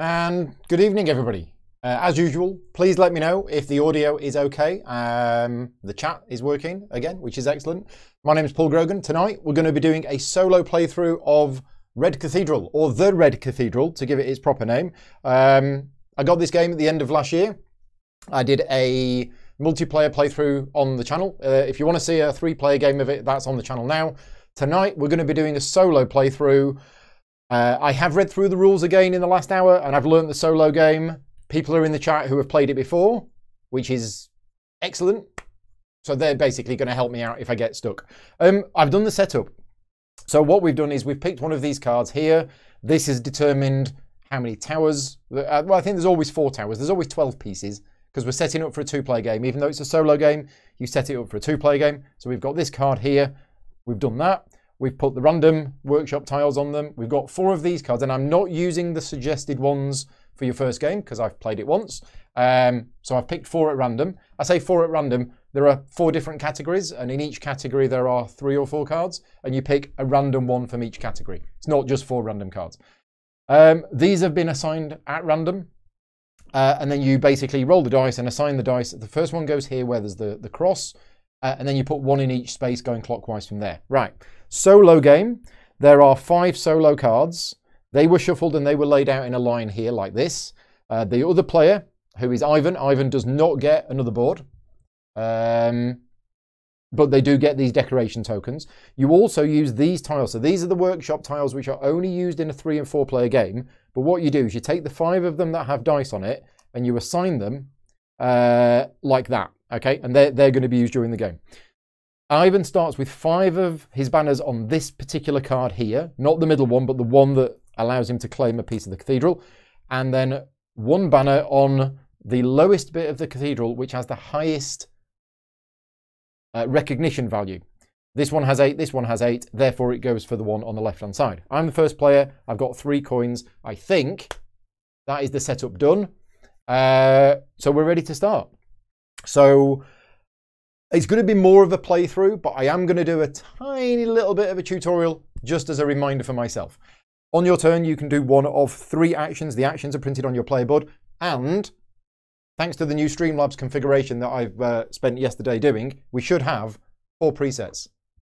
And good evening, everybody. Uh, as usual, please let me know if the audio is okay. Um, the chat is working again, which is excellent. My name is Paul Grogan. Tonight, we're going to be doing a solo playthrough of Red Cathedral, or The Red Cathedral, to give it its proper name. Um, I got this game at the end of last year. I did a multiplayer playthrough on the channel. Uh, if you want to see a three-player game of it, that's on the channel now. Tonight, we're going to be doing a solo playthrough uh, I have read through the rules again in the last hour and I've learned the solo game. People are in the chat who have played it before, which is excellent. So they're basically going to help me out if I get stuck. Um, I've done the setup. So what we've done is we've picked one of these cards here. This has determined how many towers. Uh, well, I think there's always four towers. There's always 12 pieces because we're setting up for a two-player game. Even though it's a solo game, you set it up for a two-player game. So we've got this card here. We've done that. We've put the random workshop tiles on them. We've got four of these cards, and I'm not using the suggested ones for your first game because I've played it once. Um, so I've picked four at random. I say four at random. There are four different categories, and in each category there are three or four cards, and you pick a random one from each category. It's not just four random cards. Um, these have been assigned at random, uh, and then you basically roll the dice and assign the dice. The first one goes here where there's the, the cross, uh, and then you put one in each space going clockwise from there. Right. Solo game. There are five solo cards. They were shuffled and they were laid out in a line here like this. Uh, the other player, who is Ivan, Ivan does not get another board. Um, but they do get these decoration tokens. You also use these tiles. So these are the workshop tiles which are only used in a three and four player game. But what you do is you take the five of them that have dice on it and you assign them uh, like that. Okay, and they're, they're going to be used during the game. Ivan starts with five of his banners on this particular card here, not the middle one, but the one that allows him to claim a piece of the cathedral, and then one banner on the lowest bit of the cathedral, which has the highest uh, recognition value. This one has eight, this one has eight, therefore it goes for the one on the left-hand side. I'm the first player, I've got three coins. I think that is the setup done. Uh, so we're ready to start. So it's going to be more of a playthrough, but I am going to do a tiny little bit of a tutorial just as a reminder for myself. On your turn, you can do one of three actions. The actions are printed on your player board, and thanks to the new Streamlabs configuration that I've uh, spent yesterday doing, we should have four presets.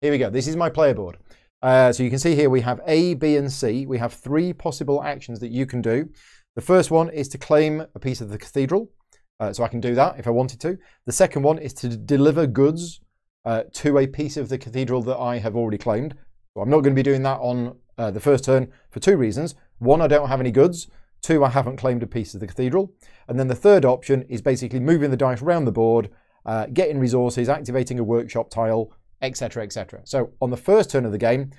Here we go. This is my player board. Uh, so you can see here we have A, B, and C. We have three possible actions that you can do. The first one is to claim a piece of the cathedral. Uh, so I can do that if I wanted to. The second one is to deliver goods uh, to a piece of the cathedral that I have already claimed. So I'm not going to be doing that on uh, the first turn for two reasons. One, I don't have any goods. Two, I haven't claimed a piece of the cathedral. And then the third option is basically moving the dice around the board, uh, getting resources, activating a workshop tile, etc., etc. So on the first turn of the game,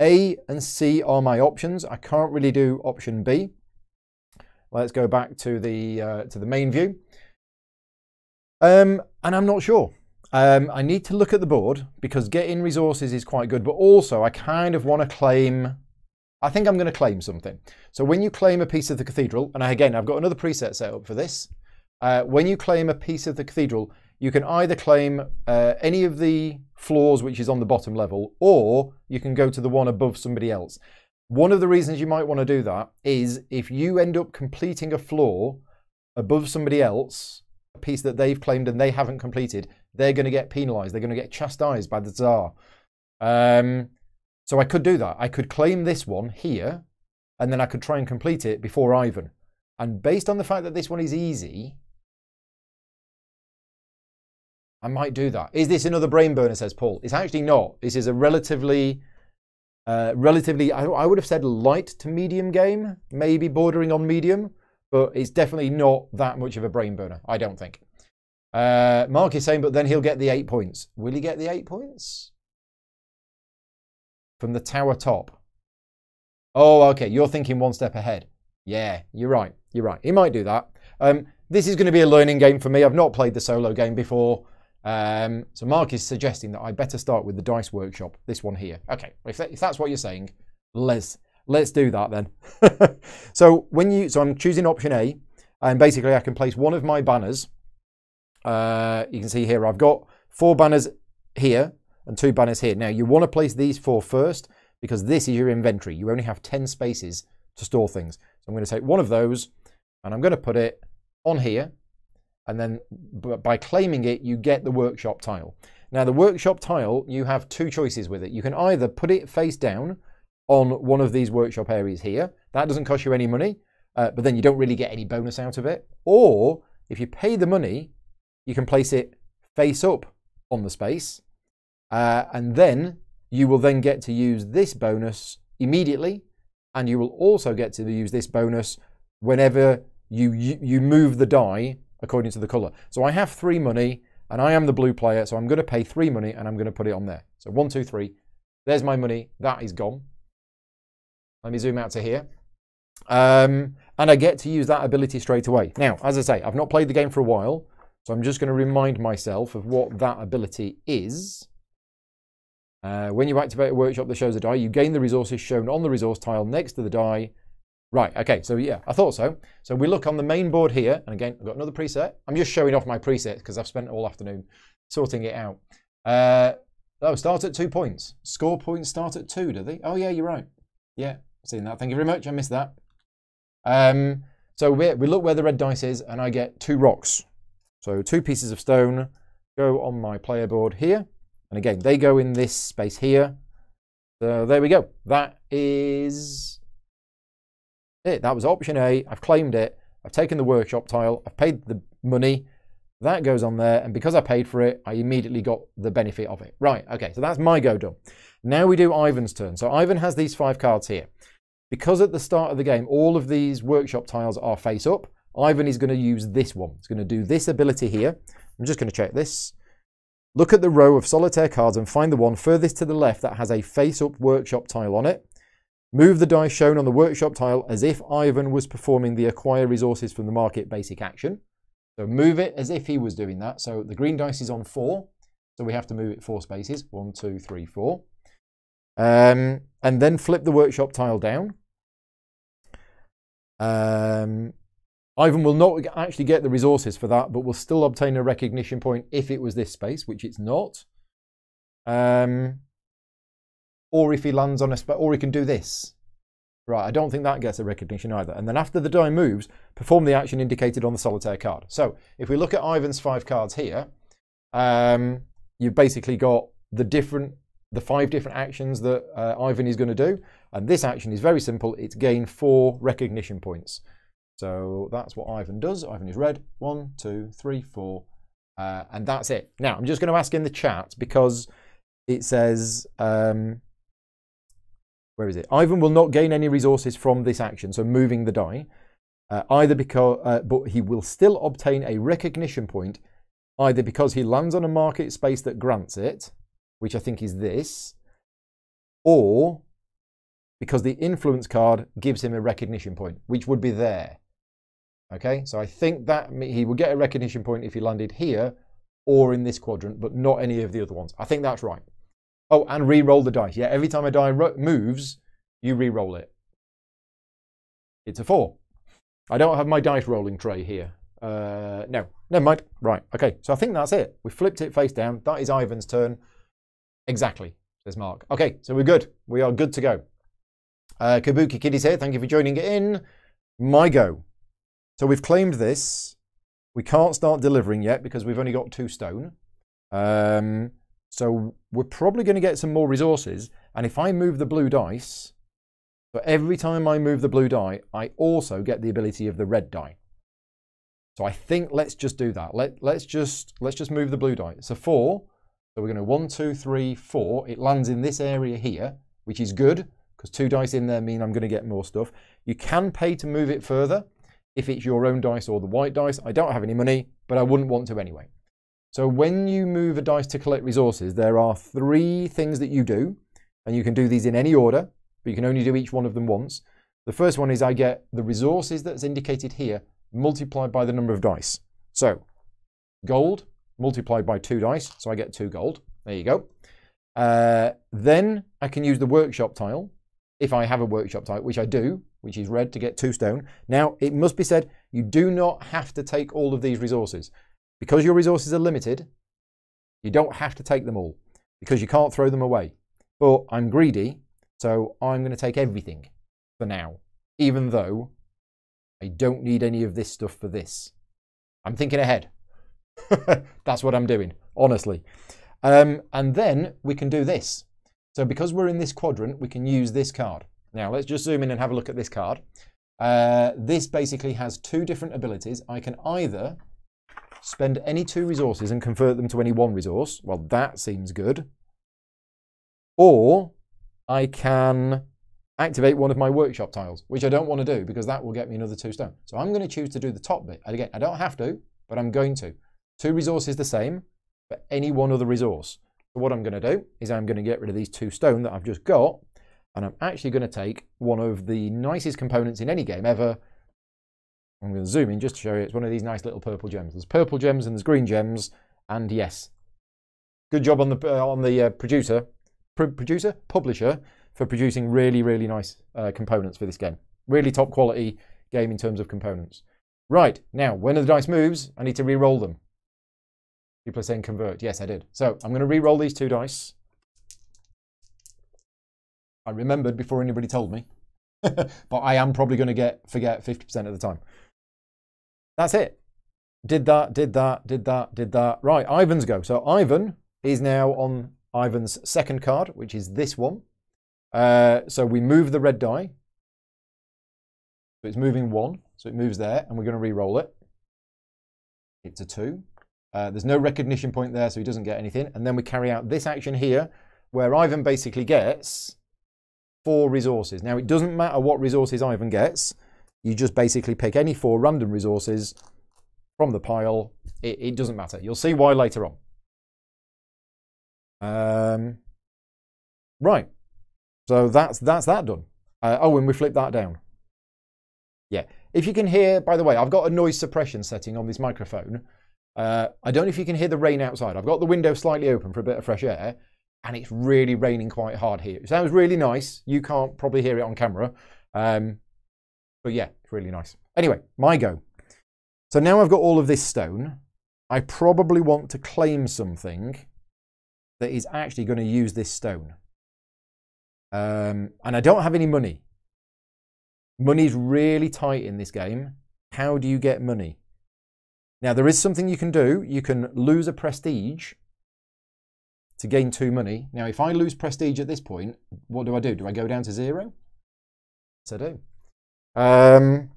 A and C are my options. I can't really do option B. Let's go back to the uh, to the main view. Um, and I'm not sure. Um, I need to look at the board because getting resources is quite good, but also I kind of want to claim. I think I'm going to claim something. So when you claim a piece of the cathedral, and again, I've got another preset set up for this. Uh, when you claim a piece of the cathedral, you can either claim uh, any of the floors which is on the bottom level, or you can go to the one above somebody else. One of the reasons you might want to do that is if you end up completing a floor above somebody else, a piece that they've claimed and they haven't completed, they're going to get penalized. They're going to get chastised by the Tsar. Um, so I could do that. I could claim this one here, and then I could try and complete it before Ivan. And based on the fact that this one is easy, I might do that. Is this another brain burner, says Paul? It's actually not. This is a relatively uh, relatively, I, I, would have said light to medium game, maybe bordering on medium, but it's definitely not that much of a brain burner, I don't think. Uh, Mark is saying, but then he'll get the eight points. Will he get the eight points? From the tower top. Oh, okay, you're thinking one step ahead. Yeah, you're right, you're right. He might do that. Um, this is going to be a learning game for me. I've not played the solo game before. Um, so Mark is suggesting that I better start with the Dice Workshop, this one here. Okay, if, that, if that's what you're saying, let's let's do that then. so when you, so I'm choosing option A, and basically I can place one of my banners. Uh, you can see here I've got four banners here and two banners here. Now you want to place these four first because this is your inventory. You only have 10 spaces to store things. So I'm going to take one of those and I'm going to put it on here. And then by claiming it, you get the workshop tile. Now the workshop tile, you have two choices with it. You can either put it face down on one of these workshop areas here. That doesn't cost you any money, uh, but then you don't really get any bonus out of it. Or if you pay the money, you can place it face up on the space. Uh, and then you will then get to use this bonus immediately. And you will also get to use this bonus whenever you, you, you move the die according to the color. So I have three money and I am the blue player. So I'm going to pay three money and I'm going to put it on there. So one, two, three. There's my money. That is gone. Let me zoom out to here. Um, and I get to use that ability straight away. Now, as I say, I've not played the game for a while, so I'm just going to remind myself of what that ability is. Uh, when you activate a workshop that shows a die, you gain the resources shown on the resource tile next to the die. Right, okay, so yeah, I thought so. So we look on the main board here, and again, I've got another preset. I'm just showing off my presets because I've spent all afternoon sorting it out. Uh, oh, start at two points. Score points start at two, do they? Oh yeah, you're right. Yeah, seen that. Thank you very much. I missed that. Um, so we, we look where the red dice is, and I get two rocks. So two pieces of stone go on my player board here. And again, they go in this space here. So there we go. That is it. That was option A. I've claimed it. I've taken the workshop tile. I've paid the money. That goes on there. And because I paid for it, I immediately got the benefit of it. Right. Okay. So that's my go done. Now we do Ivan's turn. So Ivan has these five cards here. Because at the start of the game, all of these workshop tiles are face up, Ivan is going to use this one. He's going to do this ability here. I'm just going to check this. Look at the row of solitaire cards and find the one furthest to the left that has a face-up workshop tile on it. Move the dice shown on the workshop tile as if Ivan was performing the acquire resources from the market basic action. So move it as if he was doing that. So the green dice is on four. So we have to move it four spaces. One, two, three, four. Um, and then flip the workshop tile down. Um, Ivan will not actually get the resources for that, but will still obtain a recognition point if it was this space, which it's not. Um, or if he lands on a space, or he can do this. Right, I don't think that gets a recognition either. And then after the die moves, perform the action indicated on the solitaire card. So if we look at Ivan's five cards here, um, you've basically got the different the five different actions that uh, Ivan is going to do. And this action is very simple. It's gain four recognition points. So that's what Ivan does. Ivan is red. One, two, three, four. Uh, and that's it. Now, I'm just going to ask in the chat because it says, um, where is it? Ivan will not gain any resources from this action, so moving the die, uh, either because, uh, but he will still obtain a recognition point, either because he lands on a market space that grants it, which I think is this, or because the influence card gives him a recognition point, which would be there. Okay, so I think that he would get a recognition point if he landed here or in this quadrant, but not any of the other ones. I think that's right. Oh, and re-roll the dice. Yeah, every time a die moves, you re-roll it. It's a four. I don't have my dice rolling tray here. Uh, no, never mind. Right, okay, so I think that's it. We flipped it face down. That is Ivan's turn. Exactly, says Mark. Okay, so we're good. We are good to go. Uh, Kabuki Kiddies here. Thank you for joining in. My go. So we've claimed this. We can't start delivering yet because we've only got two stone. Um, so we're probably going to get some more resources. And if I move the blue dice, so every time I move the blue die, I also get the ability of the red die. So I think let's just do that. Let, let's just let's just move the blue die. So four, so we're going to one, two, three, four. It lands in this area here, which is good because two dice in there mean I'm going to get more stuff. You can pay to move it further if it's your own dice or the white dice. I don't have any money, but I wouldn't want to anyway. So when you move a dice to collect resources, there are three things that you do, and you can do these in any order, but you can only do each one of them once. The first one is I get the resources that's indicated here multiplied by the number of dice. So gold, multiplied by two dice, so I get two gold. There you go. Uh, then I can use the workshop tile, if I have a workshop tile, which I do, which is red to get two stone. Now, it must be said, you do not have to take all of these resources. Because your resources are limited, you don't have to take them all, because you can't throw them away. But I'm greedy, so I'm going to take everything for now, even though I don't need any of this stuff for this. I'm thinking ahead. That's what I'm doing, honestly. Um, and then we can do this. So because we're in this quadrant, we can use this card. Now let's just zoom in and have a look at this card. Uh, this basically has two different abilities. I can either spend any two resources and convert them to any one resource. Well, that seems good. Or I can activate one of my workshop tiles, which I don't want to do because that will get me another two stone. So I'm going to choose to do the top bit. And again, I don't have to, but I'm going to. Two resources the same, but any one other resource. So what I'm going to do is I'm going to get rid of these two stone that I've just got, and I'm actually going to take one of the nicest components in any game ever. I'm going to zoom in just to show you. It's one of these nice little purple gems. There's purple gems and there's green gems, and yes, good job on the uh, on the uh, producer, Pro producer, publisher for producing really really nice uh, components for this game. Really top quality game in terms of components. Right now, when the dice moves, I need to re-roll them. People are saying convert. Yes, I did. So I'm going to re-roll these two dice. I remembered before anybody told me. but I am probably going to get forget 50% of the time. That's it. Did that, did that, did that, did that. Right, Ivan's go. So Ivan is now on Ivan's second card, which is this one. Uh, so we move the red die. So it's moving one. So it moves there, and we're going to re-roll it. It's a two. Uh, there's no recognition point there, so he doesn't get anything. And then we carry out this action here, where Ivan basically gets four resources. Now, it doesn't matter what resources Ivan gets. You just basically pick any four random resources from the pile. It, it doesn't matter. You'll see why later on. Um, right. So that's that's that done. Uh, oh, and we flip that down. Yeah. If you can hear, by the way, I've got a noise suppression setting on this microphone. Uh, I don't know if you can hear the rain outside. I've got the window slightly open for a bit of fresh air, and it's really raining quite hard here. It sounds really nice. You can't probably hear it on camera. Um, but yeah, it's really nice. Anyway, my go. So now I've got all of this stone. I probably want to claim something that is actually going to use this stone. Um, and I don't have any money. Money's really tight in this game. How do you get money? Now, there is something you can do. You can lose a prestige to gain two money. Now, if I lose prestige at this point, what do I do? Do I go down to zero? Yes, I do. Um,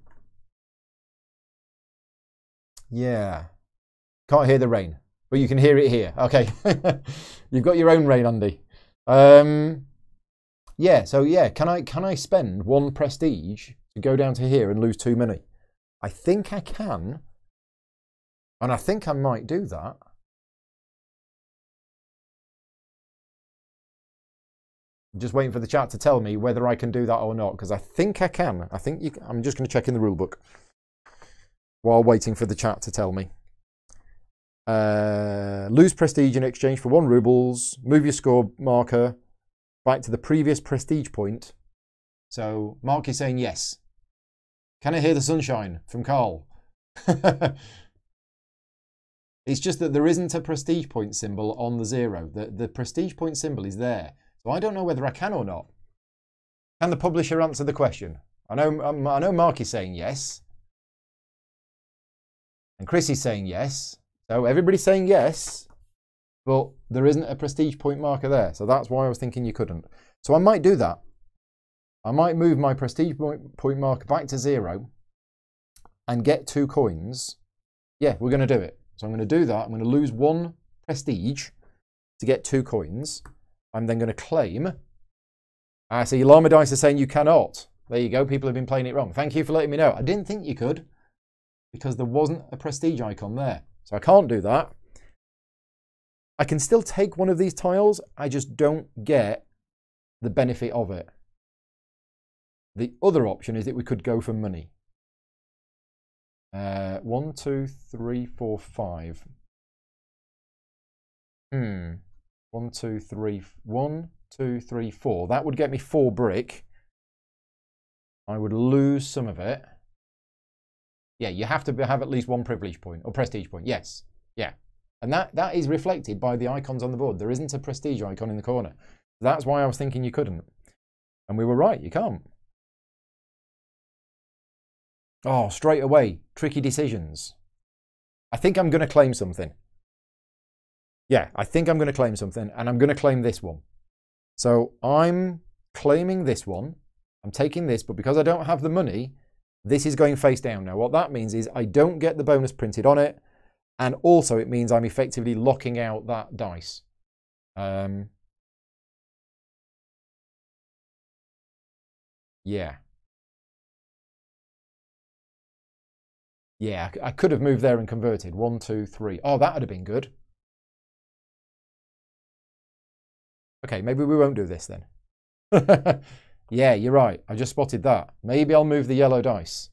yeah. Can't hear the rain, but you can hear it here. Okay. You've got your own rain, Andy. Um, yeah, so yeah, can I can I spend one prestige to go down to here and lose two money? I think I can. And I think I might do that. Just waiting for the chat to tell me whether I can do that or not, because I think I can. I think you can. I'm just going to check in the rule book while waiting for the chat to tell me. Uh, lose prestige in exchange for one rubles. Move your score marker back to the previous prestige point. So Mark is saying yes. Can I hear the sunshine from Carl? it's just that there isn't a prestige point symbol on the zero. The, the prestige point symbol is there. So I don't know whether I can or not. Can the publisher answer the question? I know, um, I know Mark is saying yes. And Chris is saying yes. So everybody's saying yes, but there isn't a prestige point marker there. So that's why I was thinking you couldn't. So I might do that. I might move my prestige point marker back to zero and get two coins. Yeah, we're going to do it. So I'm going to do that. I'm going to lose one prestige to get two coins. I'm then going to claim. I see Llama Dice is saying you cannot. There you go. People have been playing it wrong. Thank you for letting me know. I didn't think you could because there wasn't a prestige icon there. So I can't do that. I can still take one of these tiles. I just don't get the benefit of it. The other option is that we could go for money. Uh, one, two, three, four, five. Hmm. One, two, three, one, two, three, four. That would get me four brick. I would lose some of it. Yeah, you have to have at least one privilege point or prestige point. Yes. Yeah. And that, that is reflected by the icons on the board. There isn't a prestige icon in the corner. That's why I was thinking you couldn't. And we were right, you can't. Oh, straight away. Tricky decisions. I think I'm going to claim something. Yeah, I think I'm going to claim something, and I'm going to claim this one. So I'm claiming this one. I'm taking this, but because I don't have the money, this is going face down. Now, what that means is I don't get the bonus printed on it, and also it means I'm effectively locking out that dice. Um, yeah. Yeah, I could have moved there and converted. One, two, three. Oh, that would have been good. Okay, maybe we won't do this then. yeah, you're right. I just spotted that. Maybe I'll move the yellow dice.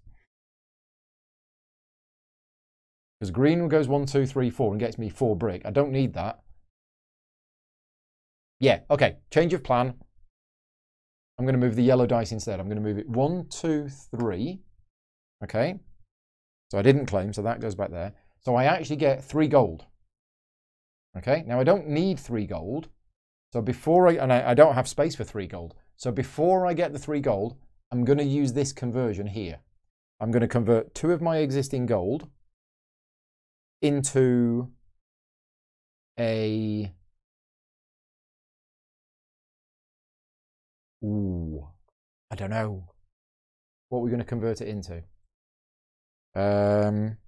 Because green goes one, two, three, four and gets me four brick. I don't need that. Yeah, okay. Change of plan. I'm going to move the yellow dice instead. I'm going to move it one, two, three. Okay. So I didn't claim, so that goes back there. So I actually get three gold. Okay. Now I don't need three gold. So before I, and I, I don't have space for three gold. So before I get the three gold, I'm going to use this conversion here. I'm going to convert two of my existing gold into a Ooh, I don't know. What we're we going to convert it into? Um,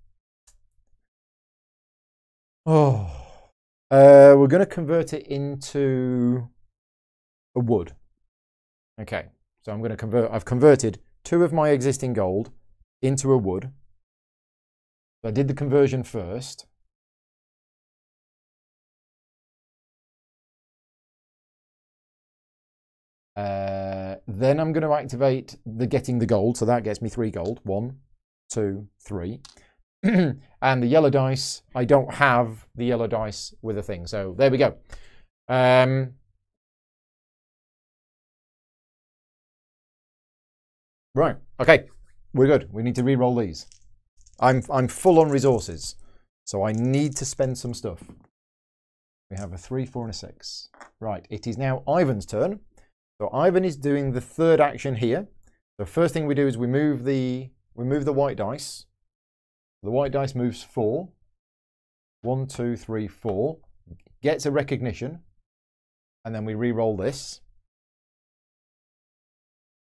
oh, uh, we're going to convert it into a wood. Okay, so I'm going to convert, I've converted two of my existing gold into a wood. So I did the conversion first. Uh, then I'm going to activate the getting the gold. So that gets me three gold. One, two, three. and the yellow dice, I don't have the yellow dice with a thing. So there we go. Um, right. Okay. We're good. We need to re-roll these. I'm, I'm full on resources. So I need to spend some stuff. We have a three, four, and a six. Right. It is now Ivan's turn. So Ivan is doing the third action here. The first thing we do is we move the we move the white dice. The white dice moves four. One, two, three, four. Gets a recognition. And then we re-roll this.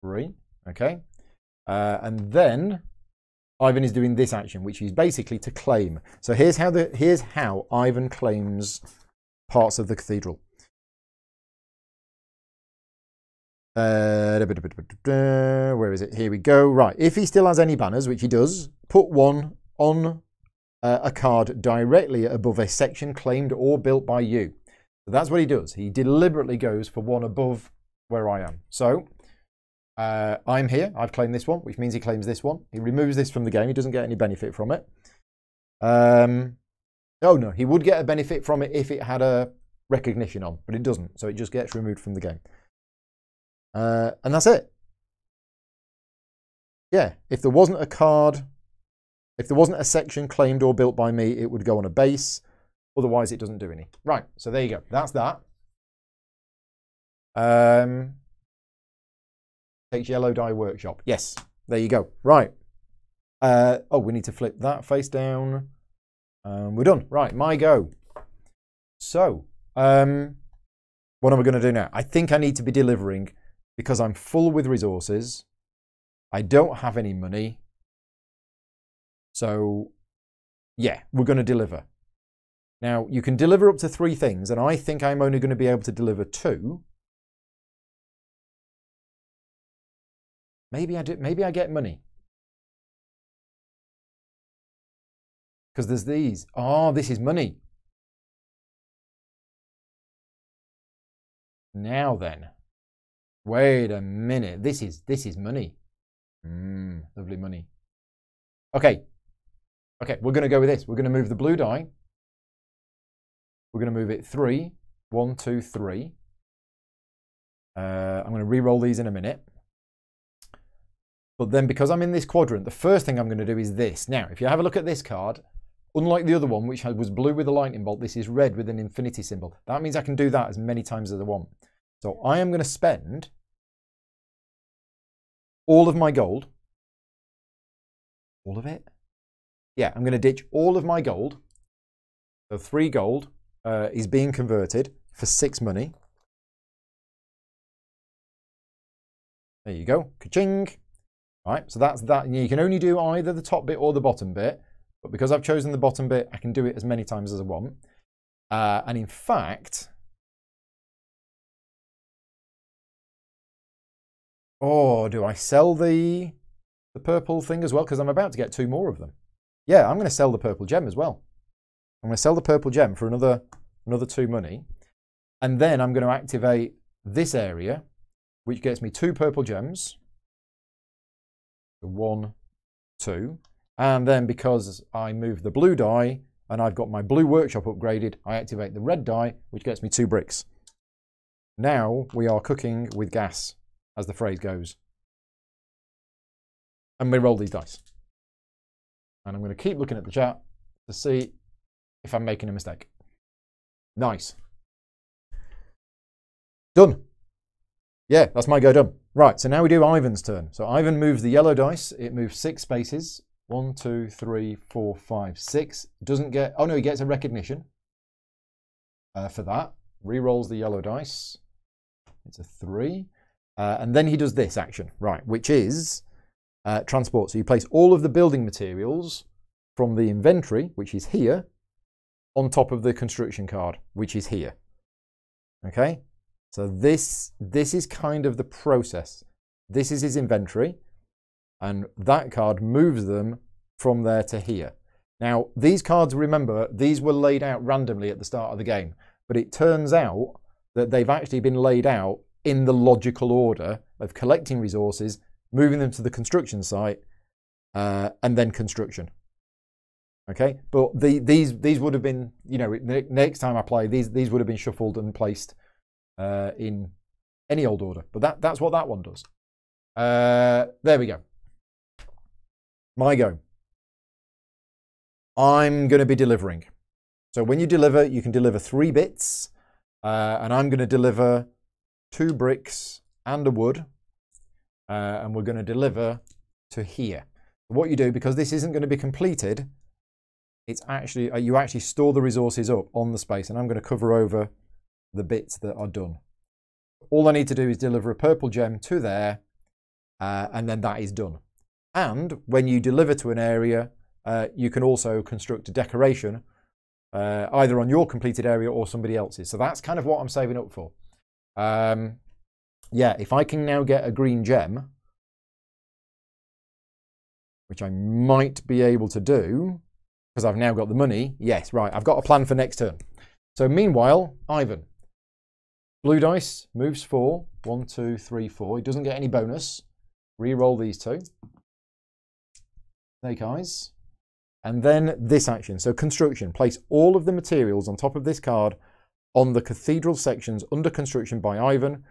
Three. Okay. Uh, and then Ivan is doing this action, which is basically to claim. So here's how the here's how Ivan claims parts of the cathedral. Uh, where is it? Here we go. Right. If he still has any banners, which he does, put one on uh, a card directly above a section claimed or built by you. So that's what he does. He deliberately goes for one above where I am. So uh, I'm here. I've claimed this one, which means he claims this one. He removes this from the game. He doesn't get any benefit from it. Um, oh, no. He would get a benefit from it if it had a recognition on, but it doesn't. So it just gets removed from the game. Uh, and that's it. Yeah, if there wasn't a card, if there wasn't a section claimed or built by me, it would go on a base. Otherwise, it doesn't do any. Right, so there you go. That's that. Um, takes yellow die workshop. Yes, there you go. Right. Uh, oh, we need to flip that face down. Um, we're done. Right, my go. So, um, what am I going to do now? I think I need to be delivering because I'm full with resources. I don't have any money. So, yeah, we're going to deliver. Now, you can deliver up to three things, and I think I'm only going to be able to deliver two. Maybe I do. Maybe I get money. Because there's these. Oh, this is money. Now then. Wait a minute. This is this is money. Mm, lovely money. Okay. Okay, we're going to go with this. We're going to move the blue die. We're going to move it three. One, two, three. Uh, I'm going to re-roll these in a minute. But then because I'm in this quadrant, the first thing I'm going to do is this. Now, if you have a look at this card, unlike the other one, which was blue with a lightning bolt, this is red with an infinity symbol. That means I can do that as many times as I want. So I am going to spend all of my gold all of it? Yeah, I'm going to ditch all of my gold. So three gold uh, is being converted for six money. There you go. Ka-ching. Right, so that's that. You can only do either the top bit or the bottom bit. But because I've chosen the bottom bit, I can do it as many times as I want. Uh, and in fact, oh, do I sell the the purple thing as well? Because I'm about to get two more of them. Yeah, I'm going to sell the purple gem as well. I'm going to sell the purple gem for another another two money. And then I'm going to activate this area, which gets me two purple gems. One, two. And then because I move the blue die and I've got my blue workshop upgraded, I activate the red die, which gets me two bricks. Now we are cooking with gas, as the phrase goes. And we roll these dice. And I'm going to keep looking at the chat to see if I'm making a mistake. Nice. Done. Yeah, that's my go done. Right, so now we do Ivan's turn. So Ivan moves the yellow dice. It moves six spaces. One, two, three, four, five, six. Doesn't get, oh no, he gets a recognition uh, for that. Rerolls the yellow dice. It's a three. Uh, and then he does this action, right, which is uh, transport. So you place all of the building materials from the inventory, which is here, on top of the construction card, which is here. Okay, so this, this is kind of the process. This is his inventory and that card moves them from there to here. Now, these cards, remember, these were laid out randomly at the start of the game, but it turns out that they've actually been laid out in the logical order of collecting resources, moving them to the construction site, uh, and then construction. Okay, but the, these these would have been, you know, next time I play, these these would have been shuffled and placed uh, in any old order. But that that's what that one does. Uh, there we go. My go. I'm going to be delivering. So when you deliver, you can deliver three bits, uh, and I'm going to deliver two bricks and a wood, uh, and we're going to deliver to here. What you do, because this isn't going to be completed, it's actually uh, you actually store the resources up on the space, and I'm going to cover over the bits that are done. All I need to do is deliver a purple gem to there, uh, and then that is done. And when you deliver to an area, uh, you can also construct a decoration uh, either on your completed area or somebody else's. So that's kind of what I'm saving up for. Um, yeah, if I can now get a green gem, which I might be able to do because I've now got the money. Yes, right, I've got a plan for next turn. So meanwhile, Ivan. Blue dice moves four, one, two, three, four. He doesn't get any bonus. Re-roll these two snake eyes. And then this action. So construction. Place all of the materials on top of this card on the cathedral sections under construction by Ivan.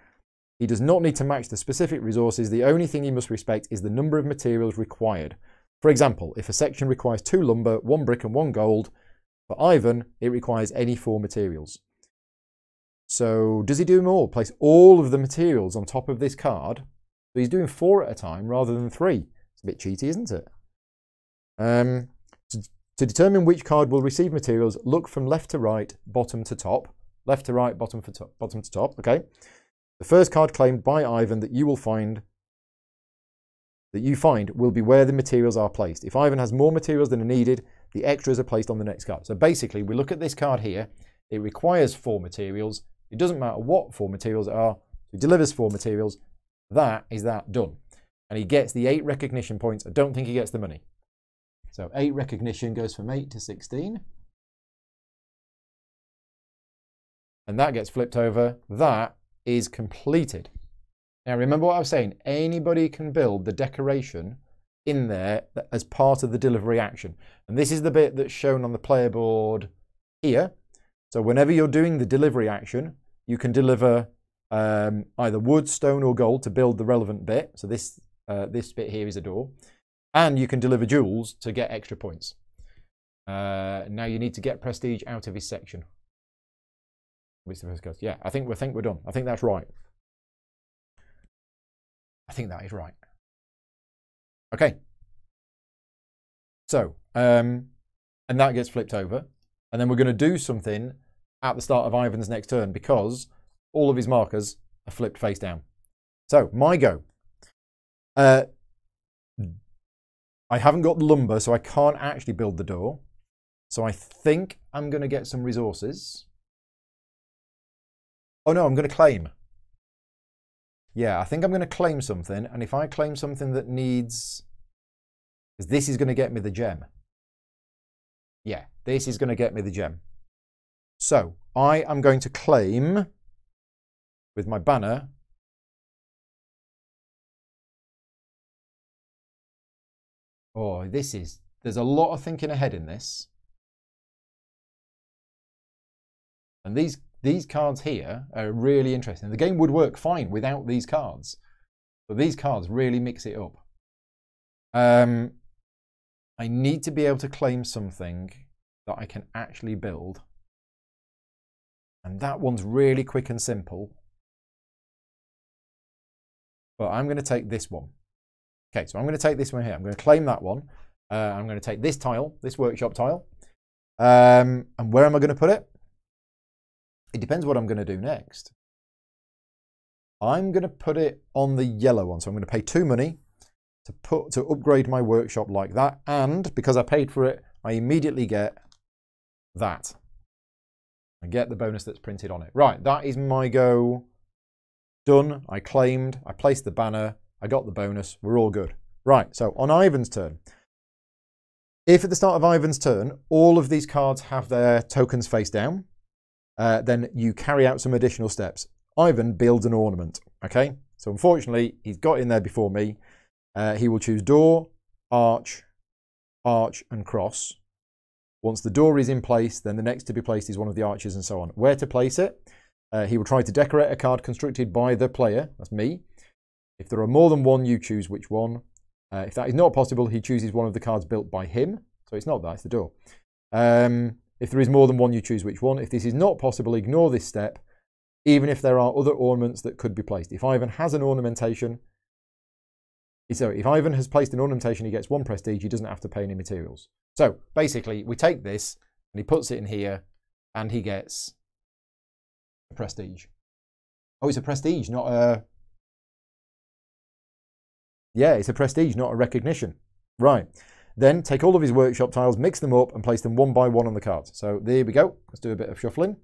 He does not need to match the specific resources. The only thing he must respect is the number of materials required. For example, if a section requires two lumber, one brick and one gold, for Ivan, it requires any four materials. So does he do more? Place all of the materials on top of this card. So he's doing four at a time rather than three. It's a bit cheaty, isn't it? Um, to, to determine which card will receive materials, look from left to right, bottom to top. Left to right, bottom, for top, bottom to top, okay? The first card claimed by Ivan that you will find that you find will be where the materials are placed. If Ivan has more materials than are needed, the extras are placed on the next card. So basically, we look at this card here. It requires four materials. It doesn't matter what four materials are. It delivers four materials. That is that done. And he gets the eight recognition points. I don't think he gets the money. So 8 recognition goes from 8 to 16. And that gets flipped over. That is completed. Now remember what I was saying, anybody can build the decoration in there as part of the delivery action. And this is the bit that's shown on the player board here. So whenever you're doing the delivery action, you can deliver um, either wood, stone or gold to build the relevant bit. So this, uh, this bit here is a door and you can deliver jewels to get extra points. Uh, now you need to get prestige out of his section. Which the goes? Yeah, I think we think we're done. I think that's right. I think that is right. Okay. So, um, and that gets flipped over. And then we're going to do something at the start of Ivan's next turn because all of his markers are flipped face down. So, my go. Uh, I haven't got the lumber, so I can't actually build the door. So I think I'm going to get some resources. Oh no, I'm going to claim. Yeah, I think I'm going to claim something. And if I claim something that needs... Because this is going to get me the gem. Yeah, this is going to get me the gem. So I am going to claim with my banner Oh, this is, there's a lot of thinking ahead in this. And these, these cards here are really interesting. The game would work fine without these cards. But these cards really mix it up. Um, I need to be able to claim something that I can actually build. And that one's really quick and simple. But I'm going to take this one. Okay, so I'm going to take this one here. I'm going to claim that one. Uh, I'm going to take this tile, this workshop tile. Um, and where am I going to put it? It depends what I'm going to do next. I'm going to put it on the yellow one. So I'm going to pay two money to put to upgrade my workshop like that. And because I paid for it, I immediately get that. I get the bonus that's printed on it. Right, that is my go done. I claimed, I placed the banner, I got the bonus. We're all good. Right, so on Ivan's turn. If at the start of Ivan's turn, all of these cards have their tokens face down, uh, then you carry out some additional steps. Ivan builds an ornament, okay? So unfortunately, he's got in there before me. Uh, he will choose door, arch, arch, and cross. Once the door is in place, then the next to be placed is one of the arches and so on. Where to place it? Uh, he will try to decorate a card constructed by the player, that's me, if there are more than one, you choose which one. Uh, if that is not possible, he chooses one of the cards built by him. So it's not that, it's the door. Um, if there is more than one, you choose which one. If this is not possible, ignore this step, even if there are other ornaments that could be placed. If Ivan has an ornamentation, eh, so if Ivan has placed an ornamentation, he gets one prestige, he doesn't have to pay any materials. So basically, we take this and he puts it in here and he gets a prestige. Oh, it's a prestige, not a yeah, it's a prestige, not a recognition. Right. Then take all of his workshop tiles, mix them up, and place them one by one on the cards. So there we go. Let's do a bit of shuffling.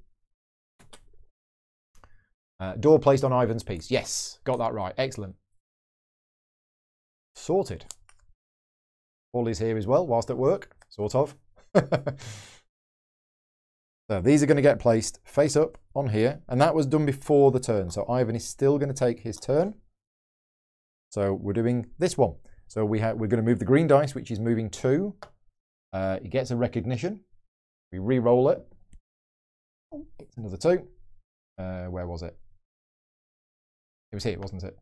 Uh, door placed on Ivan's piece. Yes, got that right. Excellent. Sorted. Paul is here as well, whilst at work, sort of. so these are going to get placed face up on here, and that was done before the turn. So Ivan is still going to take his turn. So we're doing this one. So we have, we're going to move the green dice, which is moving two. Uh, it gets a recognition. We re-roll it. It's another two. Uh, where was it? It was here, wasn't it?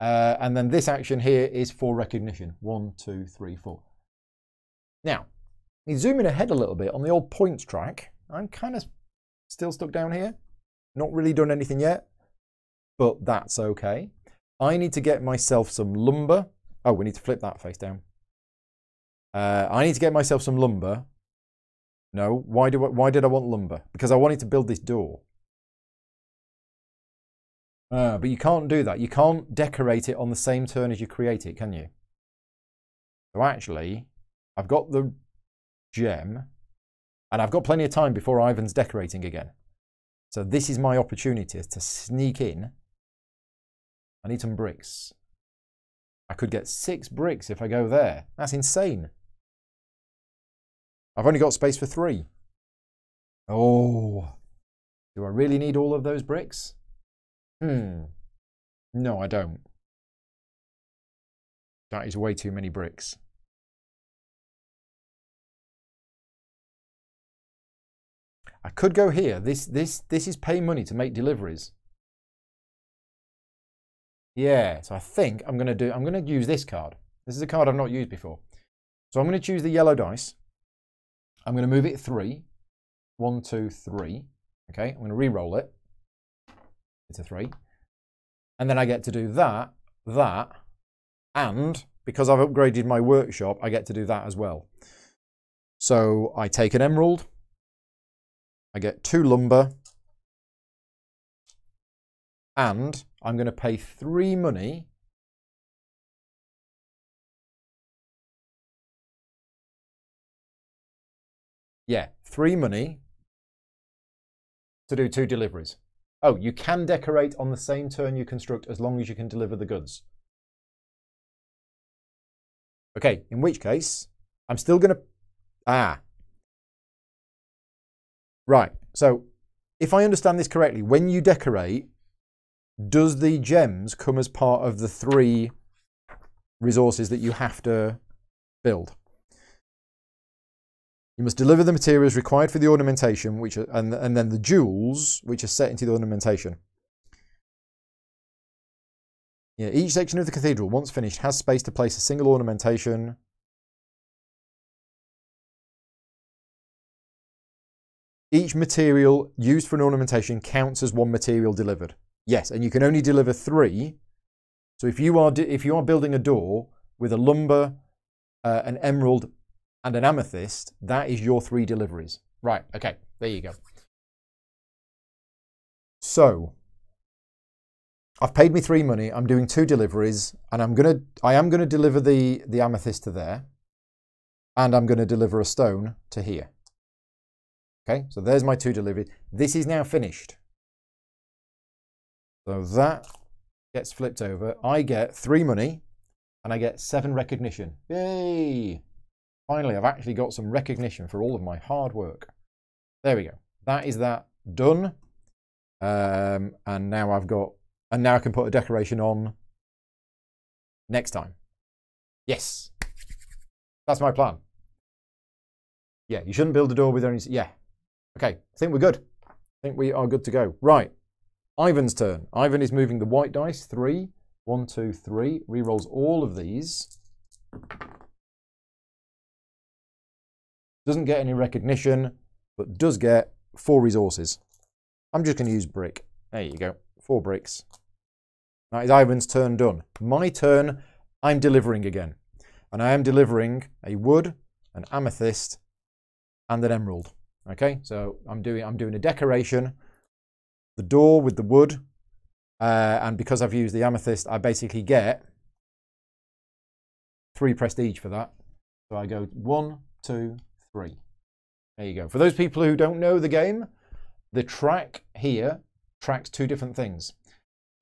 Uh, and then this action here is for recognition. One, two, three, four. Now, zooming ahead a little bit on the old points track, I'm kind of still stuck down here. Not really done anything yet, but that's okay. I need to get myself some lumber. Oh, we need to flip that face down. Uh, I need to get myself some lumber. No, why, do I, why did I want lumber? Because I wanted to build this door. Uh, but you can't do that. You can't decorate it on the same turn as you create it, can you? So actually, I've got the gem, and I've got plenty of time before Ivan's decorating again. So this is my opportunity to sneak in I need some bricks. I could get six bricks if I go there. That's insane. I've only got space for three. Oh, do I really need all of those bricks? Hmm. No, I don't. That is way too many bricks. I could go here. This this this is pay money to make deliveries. Yeah, so I think I'm going to do, I'm going to use this card. This is a card I've not used before. So I'm going to choose the yellow dice. I'm going to move it three. One, two, three. Okay, I'm going to re-roll it. It's a three. And then I get to do that, that, and because I've upgraded my workshop, I get to do that as well. So I take an emerald, I get two lumber, and I'm going to pay three money Yeah, three money to do two deliveries. Oh, you can decorate on the same turn you construct as long as you can deliver the goods. Okay, in which case, I'm still going to... Ah. Right, so if I understand this correctly, when you decorate, does the gems come as part of the three resources that you have to build? You must deliver the materials required for the ornamentation, which are, and, and then the jewels, which are set into the ornamentation. Yeah, each section of the cathedral, once finished, has space to place a single ornamentation. Each material used for an ornamentation counts as one material delivered. Yes, and you can only deliver three. So if you are if you are building a door with a lumber, uh, an emerald, and an amethyst, that is your three deliveries. Right, okay, there you go. So, I've paid me three money, I'm doing two deliveries, and I'm gonna, I am gonna deliver the, the amethyst to there, and I'm gonna deliver a stone to here. Okay, so there's my two deliveries. This is now finished. So that gets flipped over. I get three money, and I get seven recognition. Yay! Finally, I've actually got some recognition for all of my hard work. There we go. That is that done. Um, and now I've got, and now I can put a decoration on next time. Yes. That's my plan. Yeah, you shouldn't build a door with only, yeah. Okay, I think we're good. I think we are good to go. Right, Ivan's turn. Ivan is moving the white dice. Three, one, two, three. Rerolls all of these. Doesn't get any recognition, but does get four resources. I'm just going to use brick. There you go. Four bricks. That is Ivan's turn done. My turn, I'm delivering again. And I am delivering a wood, an amethyst, and an emerald. Okay, so I'm doing I'm doing a decoration, the door with the wood, uh, and because I've used the amethyst, I basically get three prestige for that. So I go one, two, three. There you go. For those people who don't know the game, the track here tracks two different things.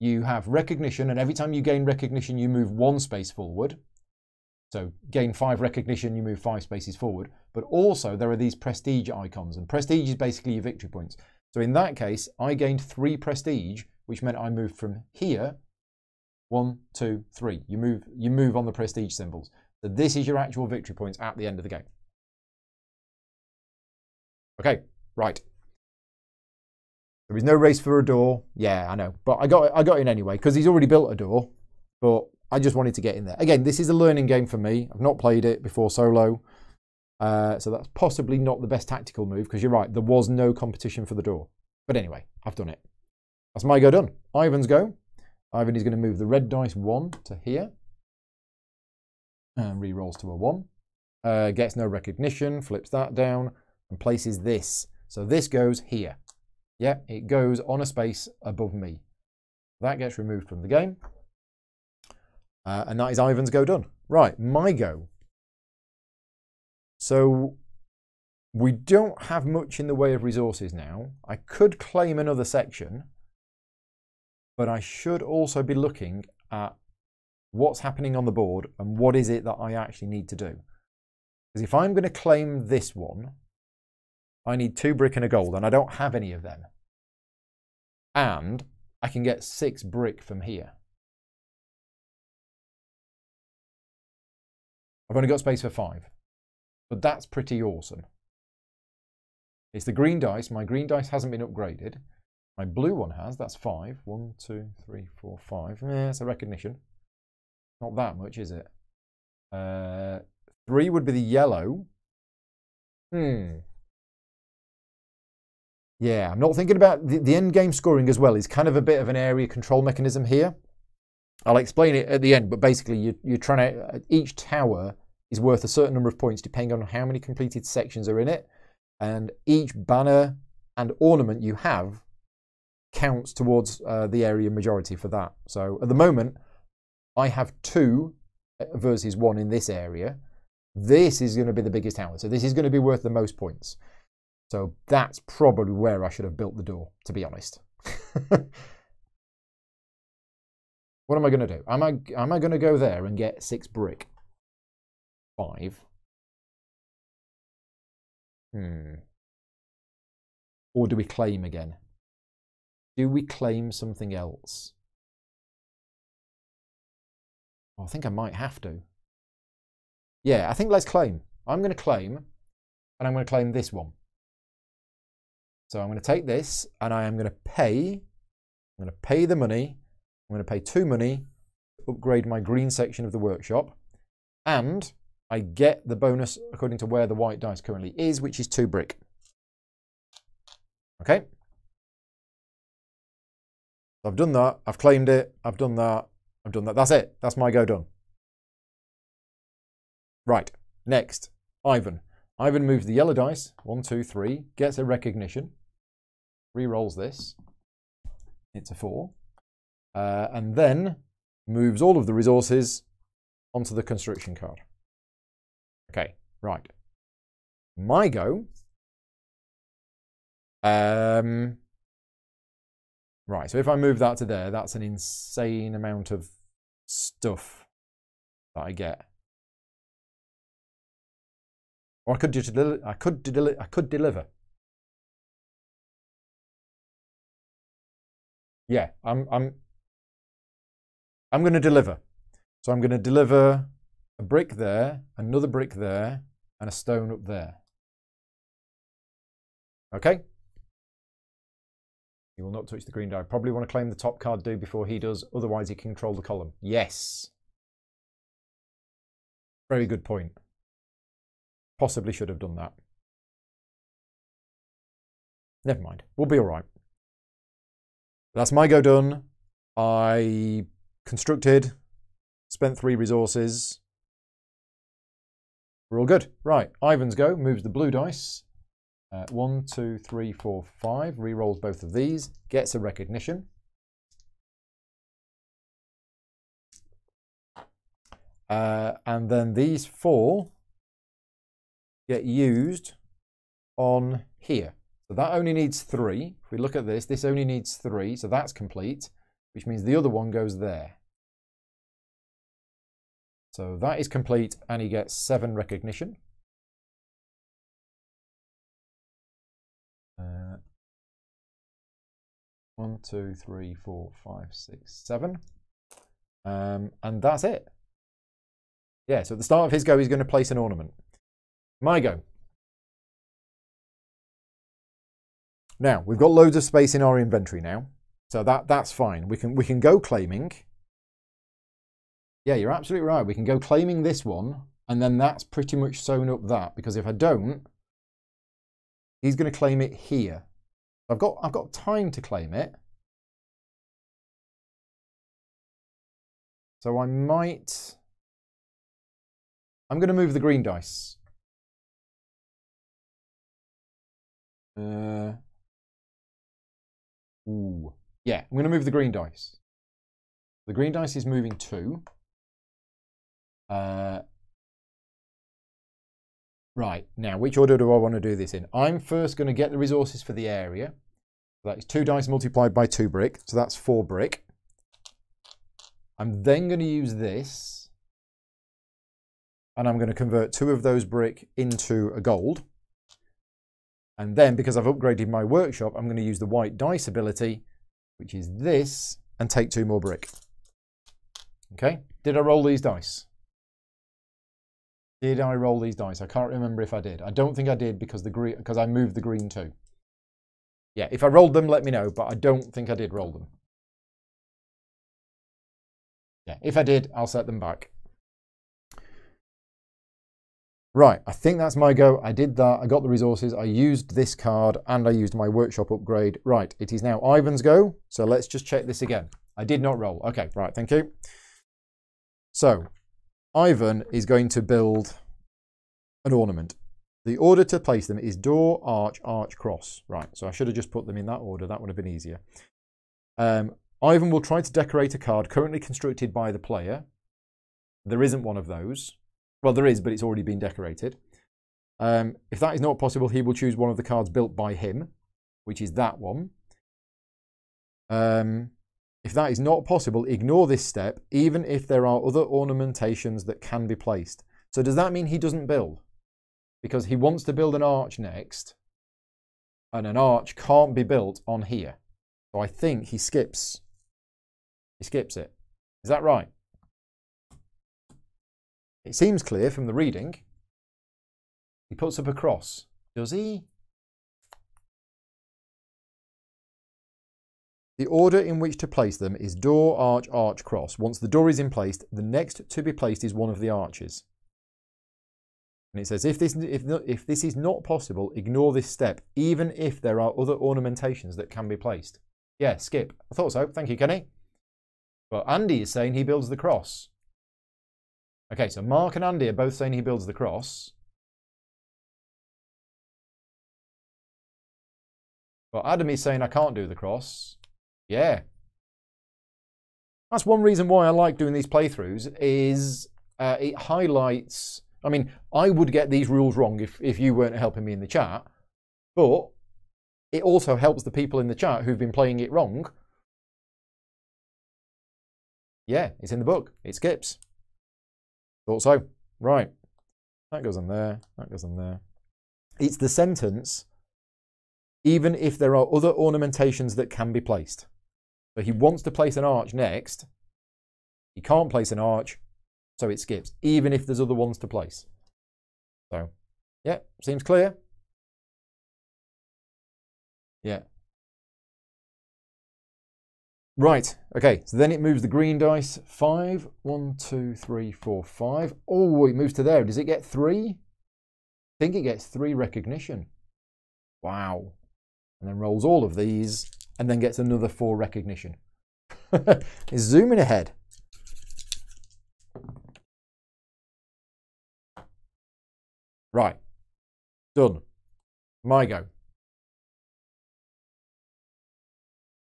You have recognition, and every time you gain recognition, you move one space forward. So gain five recognition, you move five spaces forward. But also there are these prestige icons, and prestige is basically your victory points. So in that case, I gained three prestige, which meant I moved from here, one, two, three. You move, you move on the prestige symbols. So this is your actual victory points at the end of the game. Okay, right. There is no race for a door. Yeah, I know. But I got I got in anyway because he's already built a door. But I just wanted to get in there. Again, this is a learning game for me. I've not played it before solo. Uh, so that's possibly not the best tactical move because you're right. There was no competition for the door. But anyway, I've done it. That's my go done. Ivan's go. Ivan is going to move the red dice 1 to here. And re-rolls to a 1. Uh, gets no recognition, flips that down and places this. So this goes here. Yeah, it goes on a space above me. That gets removed from the game. Uh, and that is Ivan's go done. Right, my go. So we don't have much in the way of resources now. I could claim another section, but I should also be looking at what's happening on the board and what is it that I actually need to do. Because if I'm going to claim this one, I need two brick and a gold, and I don't have any of them. And I can get six brick from here. I've only got space for five, but that's pretty awesome. It's the green dice. My green dice hasn't been upgraded. My blue one has. That's five. One, two, three, four, five. Yeah, it's a recognition. Not that much, is it? Uh, three would be the yellow. Hmm. Yeah, I'm not thinking about the, the end game scoring as well. Is kind of a bit of an area control mechanism here. I'll explain it at the end, but basically you, you're trying to, each tower is worth a certain number of points depending on how many completed sections are in it. And each banner and ornament you have counts towards uh, the area majority for that. So at the moment, I have two uh, versus one in this area. This is going to be the biggest tower. So this is going to be worth the most points. So that's probably where I should have built the door, to be honest. what am I going to do? Am I, am I going to go there and get six brick? Five. Hmm. Or do we claim again? Do we claim something else? Oh, I think I might have to. Yeah, I think let's claim. I'm going to claim, and I'm going to claim this one. So I'm going to take this, and I am going to pay. I'm going to pay the money. I'm going to pay two money to upgrade my green section of the workshop. And I get the bonus according to where the white dice currently is, which is two brick. Okay. I've done that. I've claimed it. I've done that. I've done that. That's it. That's my go done. Right. Next, Ivan. Ivan moves the yellow dice. One, two, three. Gets a recognition. Re-rolls this. It's a four. Uh, and then moves all of the resources onto the construction card. Okay, right. My go. Um, Right, so if I move that to there, that's an insane amount of stuff that I get. Or I could just deli I could deli I could deliver. Yeah, I'm I'm I'm going to deliver. So I'm going to deliver a brick there, another brick there, and a stone up there. Okay? He will not touch the green die. Probably want to claim the top card do before he does, otherwise he can control the column. Yes. Very good point. Possibly should have done that. Never mind. We'll be all right. That's my go done. I constructed, spent three resources. We're all good. Right, Ivan's go. Moves the blue dice. Uh, one, two, three, four, five. Rerolls both of these. Gets a recognition. Uh, and then these four get used on here. So that only needs three. If we look at this, this only needs three. So that's complete, which means the other one goes there. So that is complete and he gets seven recognition. Uh, one, two, three, four, five, six, seven. Um, and that's it. Yeah, so at the start of his go, he's going to place an ornament. My go. Now, we've got loads of space in our inventory now. So that, that's fine. We can, we can go claiming. Yeah, you're absolutely right. We can go claiming this one, and then that's pretty much sewn up that, because if I don't, He's going to claim it here. I've got, I've got time to claim it. So I might... I'm going to move the green dice. Uh, ooh. Yeah, I'm going to move the green dice. The green dice is moving two. Uh, Right, now which order do I want to do this in? I'm first going to get the resources for the area. That is two dice multiplied by two brick, so that's four brick. I'm then going to use this, and I'm going to convert two of those brick into a gold. And then, because I've upgraded my workshop, I'm going to use the white dice ability, which is this, and take two more brick. Okay, did I roll these dice? Did I roll these dice? I can't remember if I did. I don't think I did because the green because I moved the green too. Yeah, if I rolled them, let me know, but I don't think I did roll them. Yeah, if I did, I'll set them back. Right, I think that's my go. I did that. I got the resources. I used this card and I used my workshop upgrade. Right, it is now Ivan's go. So let's just check this again. I did not roll. Okay, right, thank you. So Ivan is going to build an ornament. The order to place them is door, arch, arch, cross. Right, so I should have just put them in that order. That would have been easier. Um, Ivan will try to decorate a card currently constructed by the player. There isn't one of those. Well, there is, but it's already been decorated. Um, if that is not possible, he will choose one of the cards built by him, which is that one. Um, if that is not possible, ignore this step, even if there are other ornamentations that can be placed. So does that mean he doesn't build? Because he wants to build an arch next, and an arch can't be built on here. So I think he skips. He skips it. Is that right? It seems clear from the reading. He puts up a cross. Does he? The order in which to place them is door, arch, arch, cross. Once the door is in place, the next to be placed is one of the arches. And it says, if this, if, if this is not possible, ignore this step, even if there are other ornamentations that can be placed. Yeah, skip. I thought so. Thank you, Kenny. But Andy is saying he builds the cross. Okay, so Mark and Andy are both saying he builds the cross. But Adam is saying I can't do the cross. Yeah. That's one reason why I like doing these playthroughs is uh, it highlights... I mean, I would get these rules wrong if, if you weren't helping me in the chat. But it also helps the people in the chat who've been playing it wrong. Yeah, it's in the book. It skips. Thought so. Right. That goes in there. That goes in there. It's the sentence, even if there are other ornamentations that can be placed. So he wants to place an arch next. He can't place an arch, so it skips, even if there's other ones to place. So, yeah, seems clear. Yeah. Right, okay, so then it moves the green dice. Five, one, two, three, four, five. Oh, it moves to there. Does it get three? I think it gets three recognition. Wow. And then rolls all of these and then gets another four recognition. it's zooming ahead. Right. Done. My go.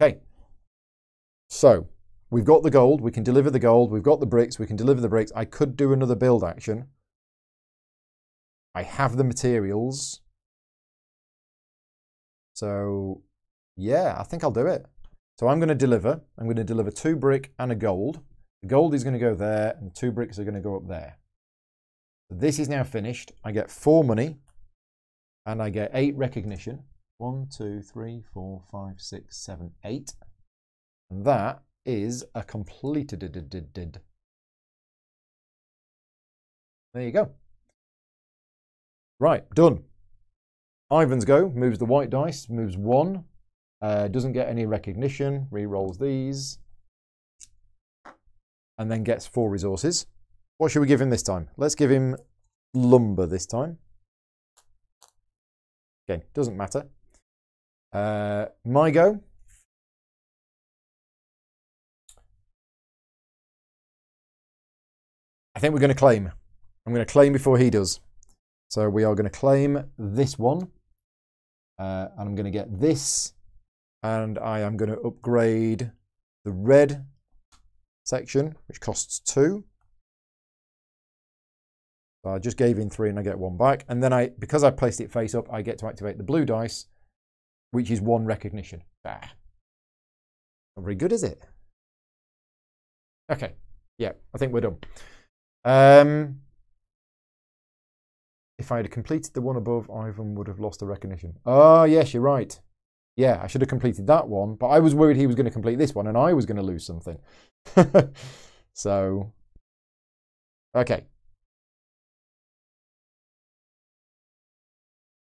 Okay. So we've got the gold. We can deliver the gold. We've got the bricks. We can deliver the bricks. I could do another build action. I have the materials. So yeah, I think I'll do it. So I'm going to deliver. I'm going to deliver two brick and a gold. The gold is going to go there and two bricks are going to go up there. This is now finished. I get four money and I get eight recognition. One, two, three, four, five, six, seven, eight. And that is a completed. Did. There you go. Right, done. Ivan's go, moves the white dice, moves one, uh, doesn't get any recognition, re-rolls these, and then gets four resources. What should we give him this time? Let's give him lumber this time. Again, doesn't matter. Uh, my go. I think we're going to claim. I'm going to claim before he does. So we are going to claim this one. Uh, and I'm going to get this. And I am going to upgrade the red section, which costs two. So I just gave in three and I get one back. And then I, because I placed it face up, I get to activate the blue dice, which is one recognition. Not very good, is it? Okay. Yeah, I think we're done. Um, if I had completed the one above, Ivan would have lost the recognition. Oh, yes, you're right. Yeah, I should have completed that one, but I was worried he was going to complete this one and I was going to lose something. so, okay.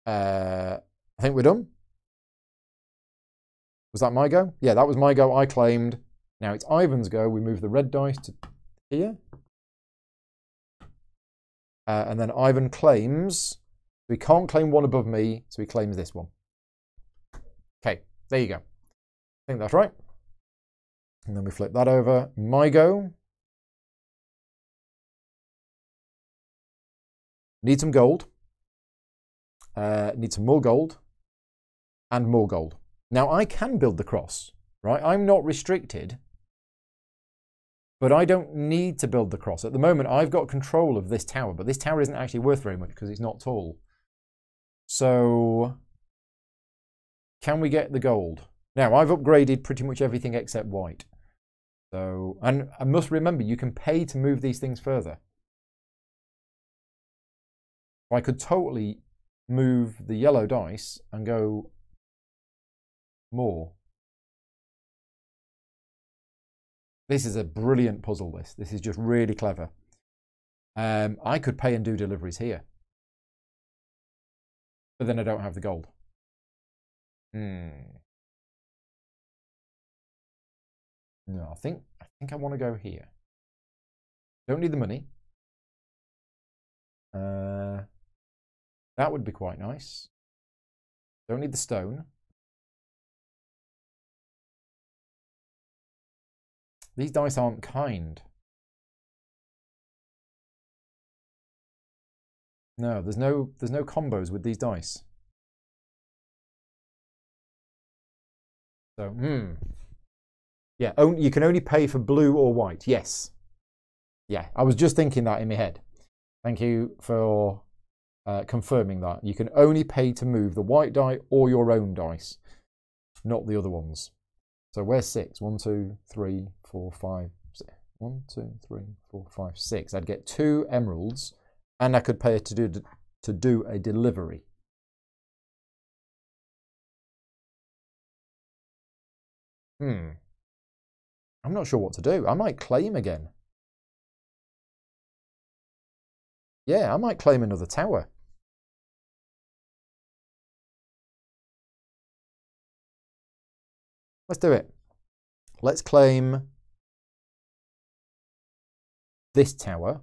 Uh, I think we're done. Was that my go? Yeah, that was my go. I claimed. Now it's Ivan's go. We move the red dice to here. Uh, and then Ivan claims, we can't claim one above me, so he claims this one. Okay, there you go. I think that's right. And then we flip that over. My go. Need some gold. Uh, need some more gold. And more gold. Now, I can build the cross, right? I'm not restricted. But I don't need to build the cross. At the moment, I've got control of this tower. But this tower isn't actually worth very much because it's not tall. So, can we get the gold? Now, I've upgraded pretty much everything except white. So, and I must remember, you can pay to move these things further. I could totally move the yellow dice and go more. This is a brilliant puzzle, this. This is just really clever. Um, I could pay and do deliveries here. But then I don't have the gold. Hmm. No, I think I think I want to go here. Don't need the money. Uh, that would be quite nice. Don't need the stone. These dice aren't kind. No, there's no there's no combos with these dice. So, hmm. Yeah, only, you can only pay for blue or white. Yes. Yeah, I was just thinking that in my head. Thank you for uh, confirming that. You can only pay to move the white die or your own dice, not the other ones. So where's six? One, two, three, four, five, six. One, two, three, four, five, six. I'd get two emeralds, and I could pay to do to do a delivery. Hmm. I'm not sure what to do. I might claim again. Yeah, I might claim another tower. Let's do it. Let's claim this tower.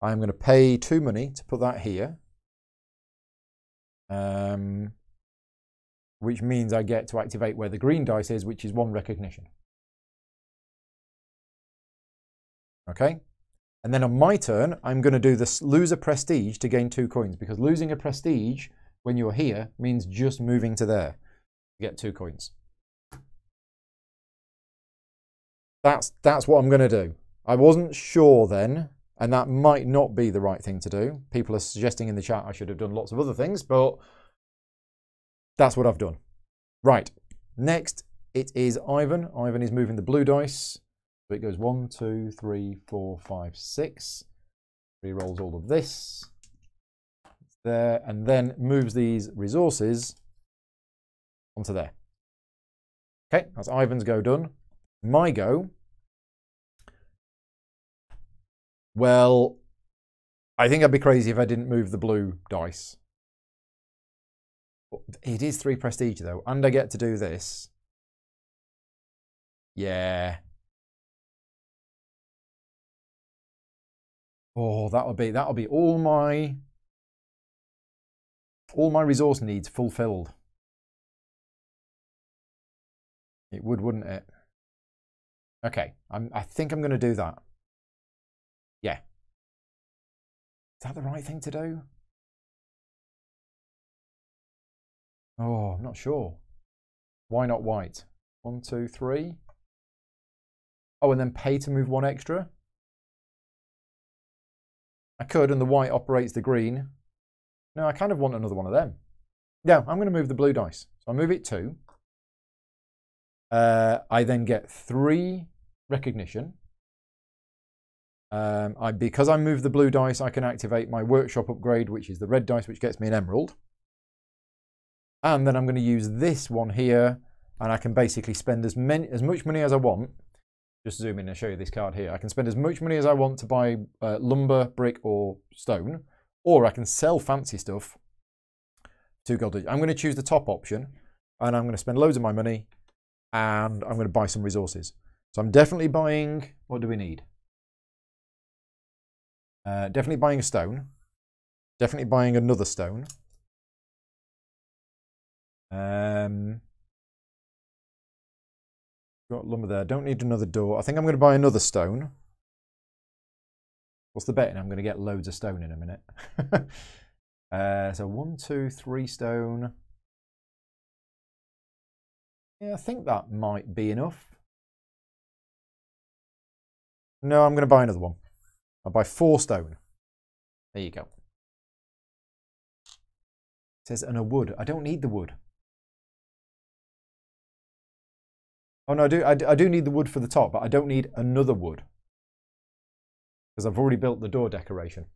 I'm going to pay two money to put that here. Um, which means I get to activate where the green dice is, which is one recognition. Okay? And then on my turn, I'm going to do this lose a prestige to gain two coins because losing a prestige when you're here means just moving to there. You get two coins. That's, that's what I'm going to do. I wasn't sure then, and that might not be the right thing to do. People are suggesting in the chat I should have done lots of other things, but that's what I've done. Right, next it is Ivan. Ivan is moving the blue dice. So it goes one, two, three, four, five, six. He rolls all of this. There, and then moves these resources onto there. Okay, that's Ivan's go done. My go. Well, I think I'd be crazy if I didn't move the blue dice. It is three prestige though, and I get to do this. Yeah. Oh, that'll be that'll be all my all my resource needs fulfilled. It would, wouldn't it? Okay, I'm, I think I'm going to do that. Yeah. Is that the right thing to do? Oh, I'm not sure. Why not white? One, two, three. Oh, and then pay to move one extra? I could, and the white operates the green. No, I kind of want another one of them. Yeah, I'm going to move the blue dice. So I move it two. Uh, I then get three recognition. Um, I, because I move the blue dice, I can activate my workshop upgrade, which is the red dice, which gets me an emerald. And then I'm going to use this one here, and I can basically spend as, many, as much money as I want. Just zoom in and show you this card here. I can spend as much money as I want to buy uh, lumber, brick, or stone, or I can sell fancy stuff to gold. I'm going to choose the top option, and I'm going to spend loads of my money, and I'm going to buy some resources. So I'm definitely buying, what do we need? Uh, definitely buying a stone. Definitely buying another stone. Um, got lumber there. Don't need another door. I think I'm going to buy another stone. What's the betting? I'm going to get loads of stone in a minute. uh, so one, two, three stone. Yeah, I think that might be enough. No, I'm going to buy another one. I'll buy four stone. There you go. It says, and a wood. I don't need the wood. Oh no, I do, I I do need the wood for the top, but I don't need another wood. Because I've already built the door decoration.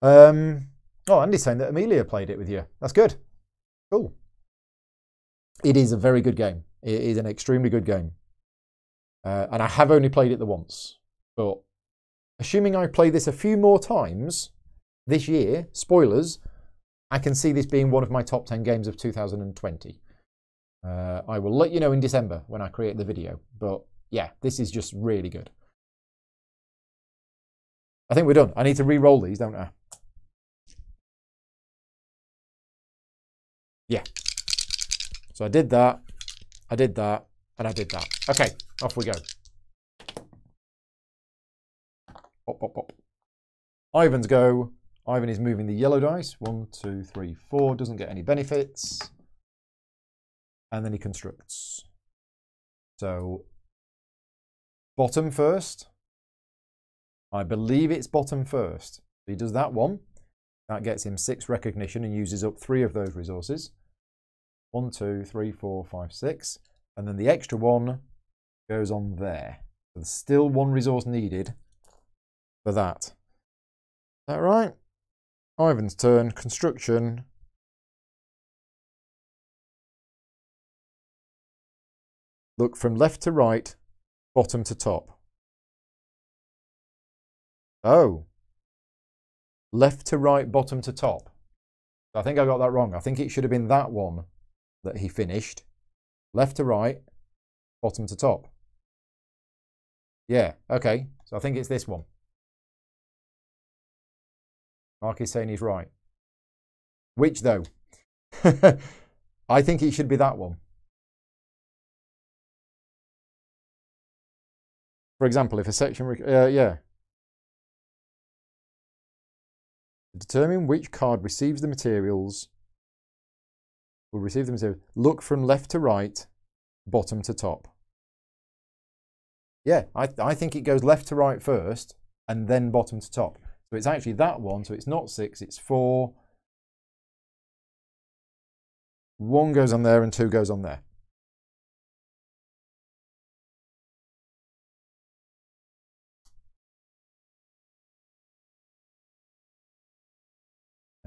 Um, oh, Andy's saying that Amelia played it with you. That's good. Cool. It is a very good game. It is an extremely good game. Uh, and I have only played it the once. But assuming I play this a few more times this year, spoilers, I can see this being one of my top 10 games of 2020. Uh, I will let you know in December when I create the video. But yeah, this is just really good. I think we're done. I need to re-roll these, don't I? Yeah. So I did that, I did that, and I did that. Okay, off we go. Pop, pop, pop. Ivan's go. Ivan is moving the yellow dice. One, two, three, four. Doesn't get any benefits. And then he constructs. So, bottom first. I believe it's bottom first. He does that one. That gets him six recognition and uses up three of those resources. One, two, three, four, five, six. And then the extra one goes on there. So there's still one resource needed for that. Is that right? Ivan's turn. Construction. Look from left to right, bottom to top. Oh. Left to right, bottom to top. I think I got that wrong. I think it should have been that one that he finished. Left to right, bottom to top. Yeah, okay. So I think it's this one. Mark is saying he's right. Which though? I think it should be that one. For example, if a section, uh, yeah. Determine which card receives the materials, will receive the material. Look from left to right, bottom to top. Yeah, I, I think it goes left to right first and then bottom to top. So it's actually that one, so it's not six, it's four. One goes on there and two goes on there.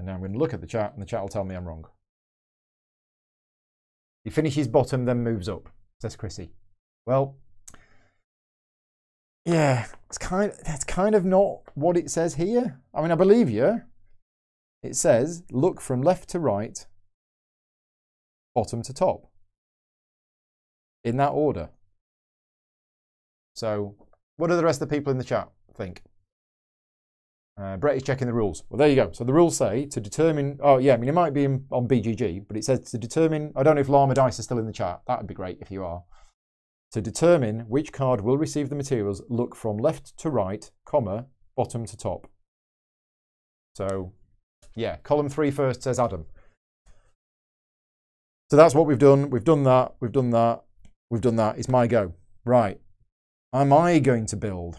Now I'm going to look at the chat and the chat will tell me I'm wrong. He finishes bottom, then moves up, says Chrissy. Well, yeah, it's kind of, that's kind of not what it says here. I mean, I believe you. It says, look from left to right, bottom to top. In that order. So, what do the rest of the people in the chat think? Uh, Brett is checking the rules. Well, there you go. So the rules say to determine. Oh, yeah. I mean, it might be in, on BGG, but it says to determine. I don't know if Llama Dice is still in the chat. That would be great if you are. To determine which card will receive the materials, look from left to right, comma, bottom to top. So, yeah, column three first says Adam. So that's what we've done. We've done that. We've done that. We've done that. It's my go. Right. Am I going to build?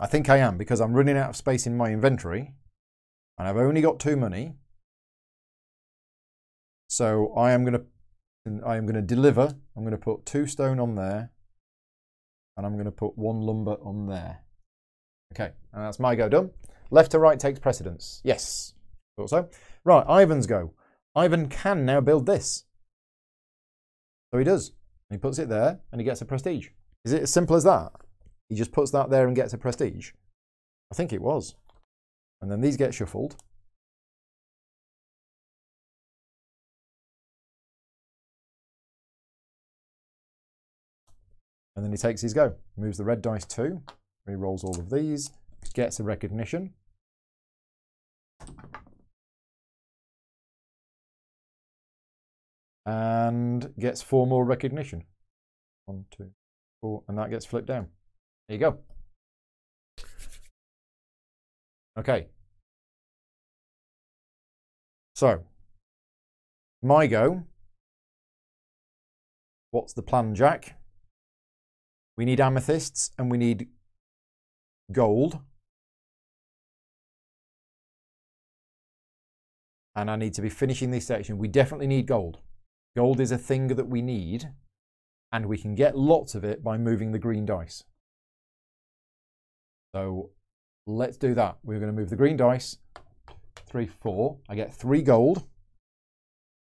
I think I am because I'm running out of space in my inventory and I've only got two money. So I am going to I am going to deliver. I'm going to put two stone on there and I'm going to put one lumber on there. Okay, and that's my go done. Left to right takes precedence. Yes, thought so. Right, Ivan's go. Ivan can now build this. So he does. He puts it there and he gets a prestige. Is it as simple as that? He just puts that there and gets a prestige. I think it was. And then these get shuffled. And then he takes his go. Moves the red dice two. Re-rolls all of these. Gets a recognition. And gets four more recognition. One, two, four. And that gets flipped down. There you go. Okay. So, my go. What's the plan, Jack? We need amethysts and we need gold. And I need to be finishing this section. We definitely need gold. Gold is a thing that we need. And we can get lots of it by moving the green dice. So let's do that. We're going to move the green dice. Three, four. I get three gold.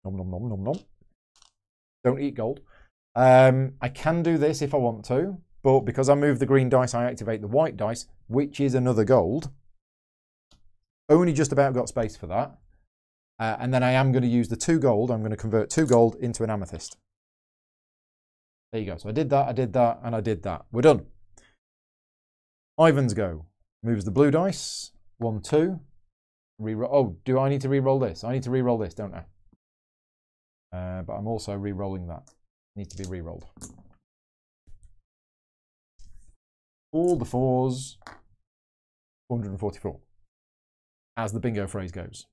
Nom, nom, nom, nom, nom. Don't eat gold. Um, I can do this if I want to, but because I move the green dice, I activate the white dice, which is another gold. Only just about got space for that. Uh, and then I am going to use the two gold. I'm going to convert two gold into an amethyst. There you go. So I did that, I did that, and I did that. We're done. Ivan's go. Moves the blue dice. One, two. Reroll. Oh, do I need to re-roll this? I need to re-roll this, don't I? Uh, but I'm also re-rolling that. Needs to be re-rolled. All the fours. 444. As the bingo phrase goes.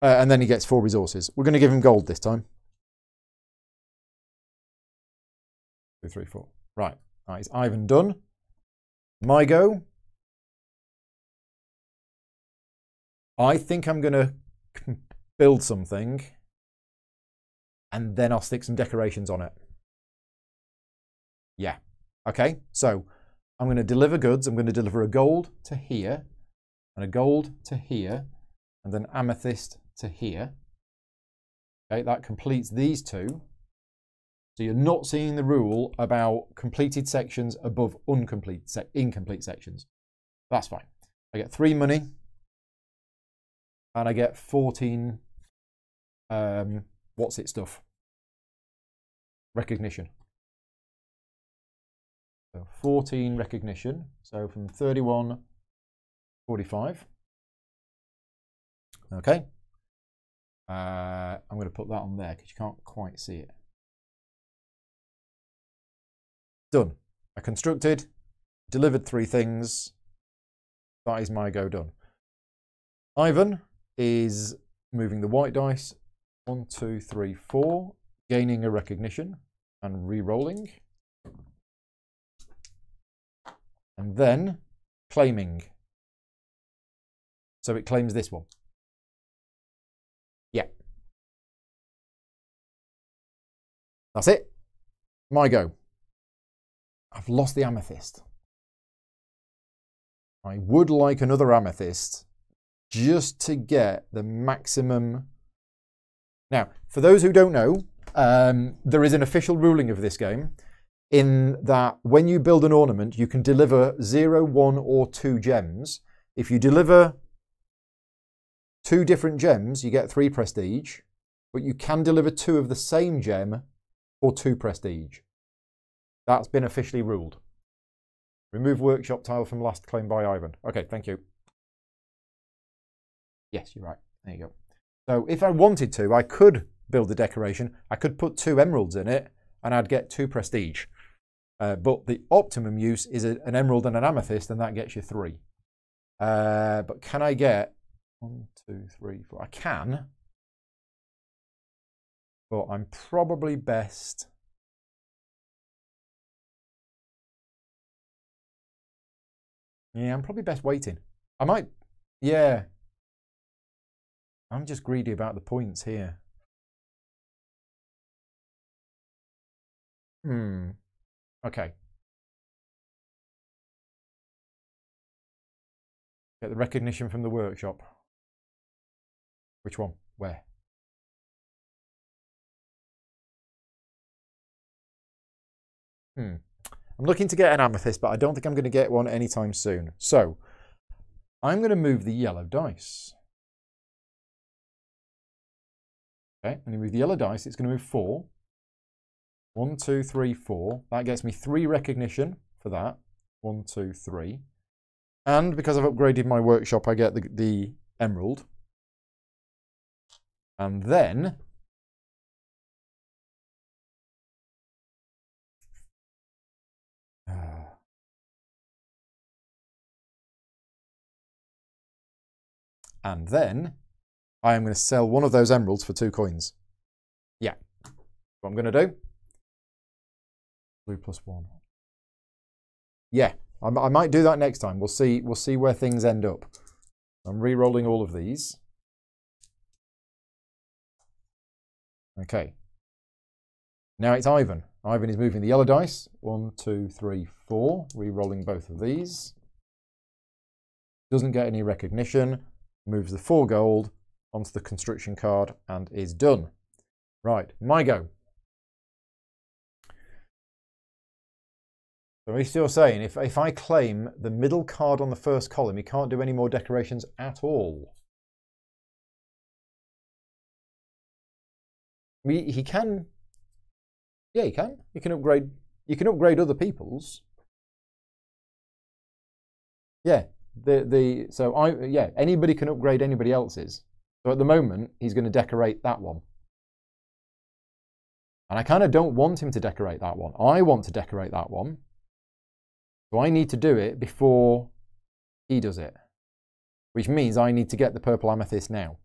Uh, and then he gets four resources. We're going to give him gold this time. Two, three, four. Right. That is Ivan done. My go. I think I'm going to build something and then I'll stick some decorations on it. Yeah. Okay. So I'm going to deliver goods. I'm going to deliver a gold to here and a gold to here and then amethyst to here. Okay, that completes these two. So you're not seeing the rule about completed sections above incomplete, se incomplete sections. That's fine. I get three money and I get 14, um, what's it stuff? Recognition. So 14 recognition. So from 31, 45. Okay. Uh, I'm going to put that on there because you can't quite see it. Done. I constructed, delivered three things. That is my go done. Ivan is moving the white dice. One, two, three, four. Gaining a recognition and re-rolling. And then claiming. So it claims this one. Yeah. That's it. My go. I've lost the amethyst. I would like another amethyst just to get the maximum. Now, for those who don't know, um, there is an official ruling of this game in that when you build an ornament, you can deliver zero, one, or two gems. If you deliver two different gems, you get three prestige, but you can deliver two of the same gem for two prestige. That's been officially ruled. Remove workshop tile from last claim by Ivan. Okay, thank you. Yes, you're right. There you go. So if I wanted to, I could build a decoration. I could put two emeralds in it and I'd get two prestige. Uh, but the optimum use is a, an emerald and an amethyst and that gets you three. Uh, but can I get one, two, three, four? I can. But I'm probably best Yeah, I'm probably best waiting. I might, yeah. I'm just greedy about the points here. Hmm. Okay. Get the recognition from the workshop. Which one? Where? Hmm. I'm looking to get an amethyst, but I don't think I'm going to get one anytime soon. So I'm going to move the yellow dice. Okay, I'm going to move the yellow dice. It's going to move four. One, two, three, four. That gets me three recognition for that. One, two, three. And because I've upgraded my workshop, I get the, the emerald. And then And then I am going to sell one of those emeralds for two coins. Yeah. What I'm going to do. Blue plus one. Yeah, I, I might do that next time. We'll see. We'll see where things end up. I'm re-rolling all of these. Okay. Now it's Ivan. Ivan is moving the yellow dice. One, two, three, four. Re-rolling both of these. Doesn't get any recognition. Moves the four gold onto the construction card and is done. Right, my go. So he's still saying, if, if I claim the middle card on the first column, he can't do any more decorations at all. He, he can, yeah, he can. He can upgrade, you can upgrade other people's. Yeah, the, the, so I, yeah, anybody can upgrade anybody else's. So at the moment, he's going to decorate that one. And I kind of don't want him to decorate that one. I want to decorate that one. So I need to do it before he does it, which means I need to get the purple amethyst now.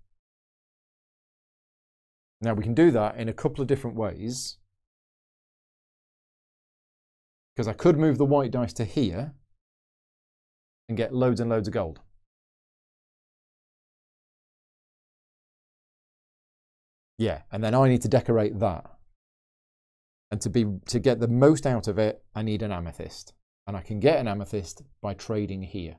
Now we can do that in a couple of different ways. Because I could move the white dice to here and get loads and loads of gold. Yeah, and then I need to decorate that. And to be to get the most out of it, I need an amethyst. And I can get an amethyst by trading here.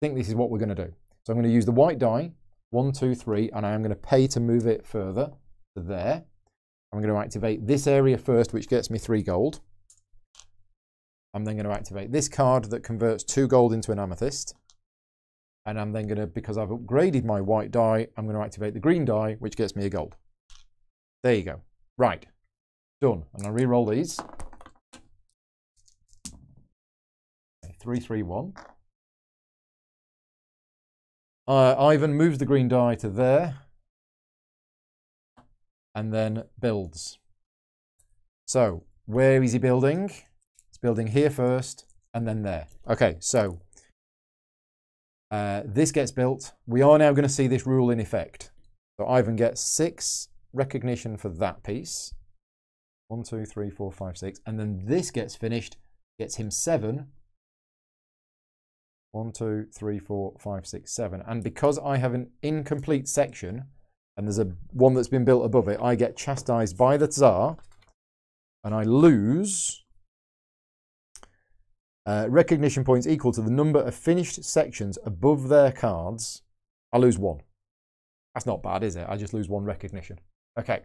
I think this is what we're going to do. So I'm going to use the white die, one, two, three, and I am going to pay to move it further to there. I'm going to activate this area first, which gets me three gold. I'm then going to activate this card that converts two gold into an amethyst. And I'm then going to, because I've upgraded my white die, I'm going to activate the green die, which gets me a gold. There you go. Right. Done. And I re-roll these. Okay, three, three, one. Uh, Ivan moves the green die to there. And then builds. So, where is he building? Building here first, and then there. Okay, so uh, this gets built. We are now going to see this rule in effect. So Ivan gets six recognition for that piece. One, two, three, four, five, six. And then this gets finished, gets him seven. One, two, three, four, five, six, seven. And because I have an incomplete section, and there's a one that's been built above it, I get chastised by the Tsar, and I lose uh, recognition points equal to the number of finished sections above their cards. I lose one. That's not bad, is it? I just lose one recognition. Okay.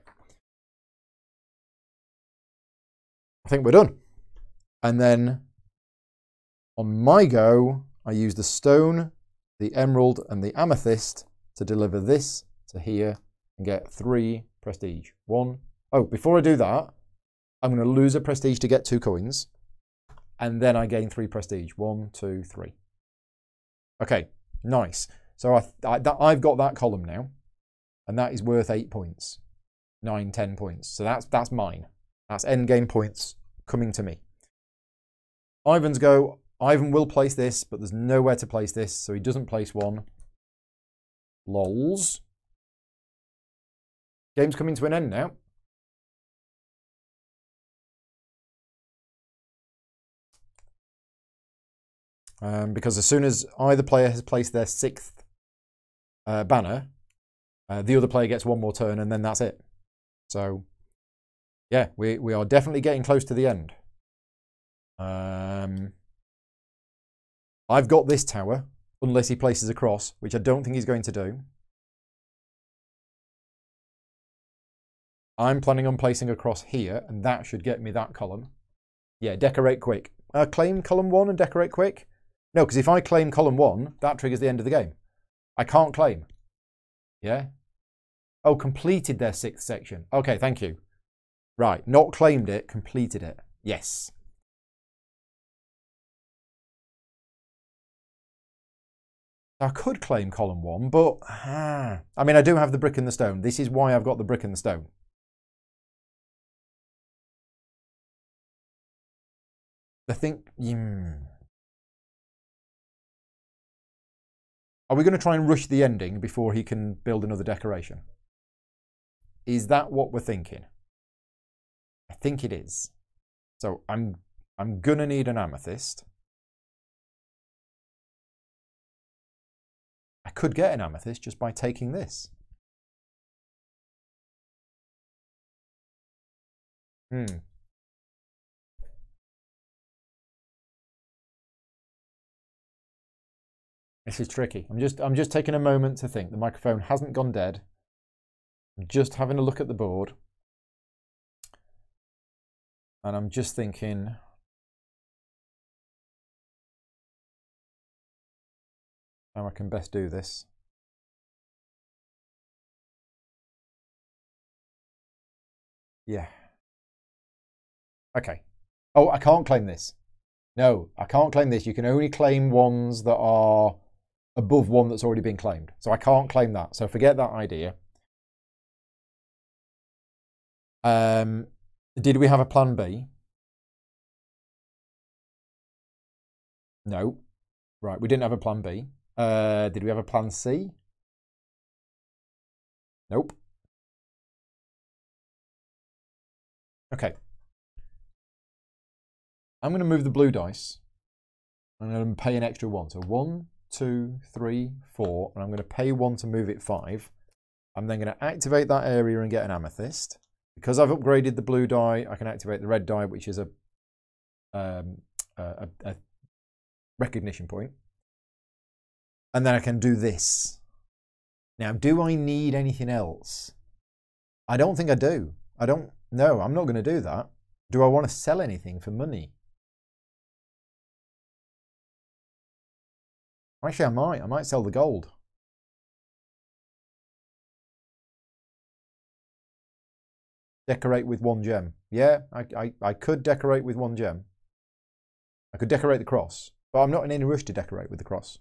I think we're done. And then on my go, I use the stone, the emerald, and the amethyst to deliver this to here and get three prestige. One. Oh, before I do that, I'm going to lose a prestige to get two coins. And then I gain three prestige. One, two, three. Okay, nice. So I, I, I've got that column now. And that is worth eight points. Nine, ten points. So that's, that's mine. That's end game points coming to me. Ivan's go. Ivan will place this, but there's nowhere to place this, so he doesn't place one. Lols. Game's coming to an end now. Um, because as soon as either player has placed their sixth uh, banner, uh, the other player gets one more turn, and then that's it. So yeah, we, we are definitely getting close to the end. Um, I've got this tower, unless he places a cross, which I don't think he's going to do. I'm planning on placing a cross here, and that should get me that column. Yeah, decorate quick. Uh, claim column one and decorate quick? No, because if I claim column one, that triggers the end of the game. I can't claim. Yeah? Oh, completed their sixth section. Okay, thank you. Right, not claimed it, completed it. Yes. I could claim column one, but ah, I mean, I do have the brick and the stone. This is why I've got the brick and the stone. I think, mm, Are we going to try and rush the ending before he can build another decoration? Is that what we're thinking? I think it is. So I'm I'm gonna need an amethyst. I could get an amethyst just by taking this. Hmm. This is tricky. I'm just I'm just taking a moment to think. The microphone hasn't gone dead. I'm just having a look at the board. And I'm just thinking how I can best do this. Yeah. Okay. Oh, I can't claim this. No, I can't claim this. You can only claim ones that are above one that's already been claimed. So I can't claim that. So forget that idea. Um, did we have a plan B? No. Right, we didn't have a plan B. Uh, did we have a plan C? Nope. Okay. I'm going to move the blue dice. I'm going to pay an extra one. So one, two, three, four, and I'm going to pay one to move it five. I'm then going to activate that area and get an amethyst. Because I've upgraded the blue die, I can activate the red die, which is a, um, a, a recognition point. And then I can do this. Now, do I need anything else? I don't think I do. I don't, no, I'm not going to do that. Do I want to sell anything for money? Actually, I might. I might sell the gold. Decorate with one gem. Yeah, I, I, I could decorate with one gem. I could decorate the cross, but I'm not in any rush to decorate with the cross.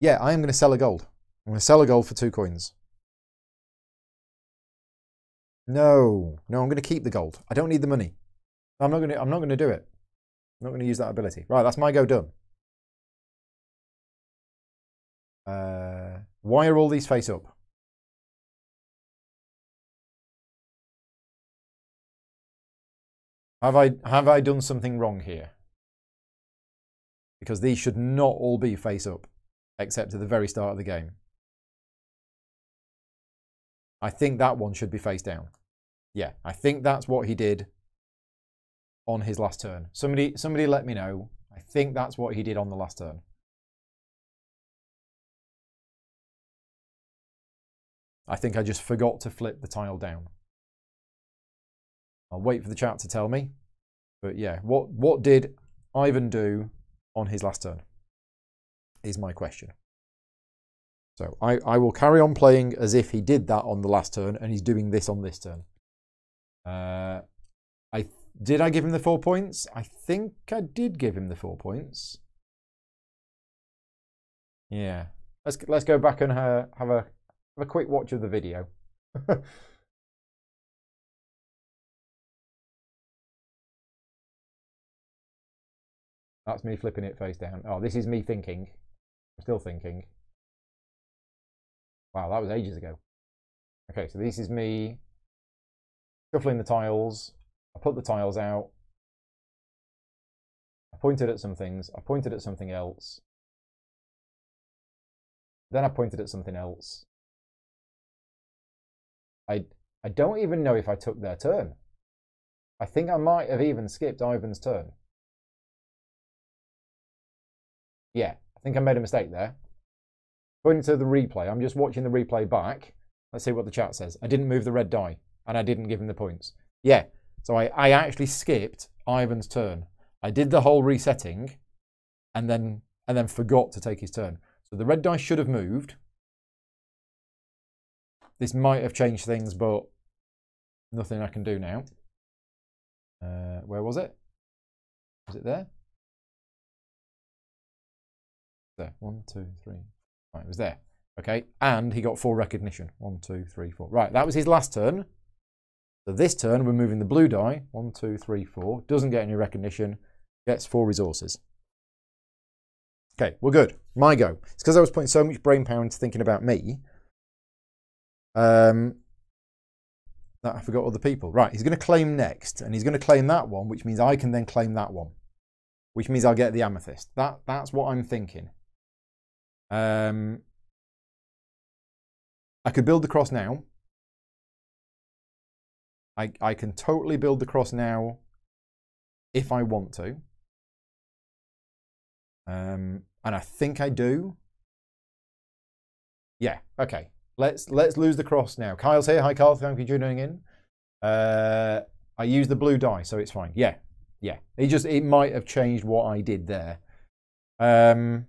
Yeah, I am going to sell a gold. I'm going to sell a gold for two coins. No, no, I'm going to keep the gold. I don't need the money. I'm not going to. I'm not going to do it. I'm not going to use that ability. Right, that's my go done. Uh, why are all these face up? Have I have I done something wrong here? Because these should not all be face up, except at the very start of the game. I think that one should be face down. Yeah, I think that's what he did on his last turn. Somebody, somebody let me know. I think that's what he did on the last turn. I think I just forgot to flip the tile down. I'll wait for the chat to tell me. But yeah, what, what did Ivan do on his last turn? Is my question. So I, I will carry on playing as if he did that on the last turn and he's doing this on this turn. Uh, I did I give him the four points? I think I did give him the four points. Yeah. Let's let's go back and uh, have a have a quick watch of the video. That's me flipping it face down. Oh, this is me thinking. I'm still thinking. Wow, that was ages ago. Okay, so this is me shuffling the tiles, I put the tiles out. I pointed at some things. I pointed at something else. Then I pointed at something else. I, I don't even know if I took their turn. I think I might have even skipped Ivan's turn. Yeah, I think I made a mistake there. Going to the replay, I'm just watching the replay back. Let's see what the chat says. I didn't move the red die, and I didn't give him the points. Yeah, so I, I actually skipped Ivan's turn. I did the whole resetting and then and then forgot to take his turn. So the red dice should have moved. This might have changed things, but nothing I can do now. Uh, where was it? Was it there? There. One, two, three. Right, it was there. Okay, and he got four recognition. One, two, three, four. Right, that was his last turn. So this turn, we're moving the blue die. One, two, three, four. Doesn't get any recognition. Gets four resources. Okay, we're good. My go. It's because I was putting so much brain power into thinking about me. Um, that I forgot other people. Right, he's going to claim next, and he's going to claim that one, which means I can then claim that one, which means I'll get the amethyst. That that's what I'm thinking. Um, I could build the cross now. I I can totally build the cross now if I want to. Um, and I think I do. Yeah, okay. Let's let's lose the cross now. Kyle's here. Hi, Kyle. Thank you for tuning in. Uh, I use the blue die, so it's fine. Yeah, yeah. It just it might have changed what I did there. Um,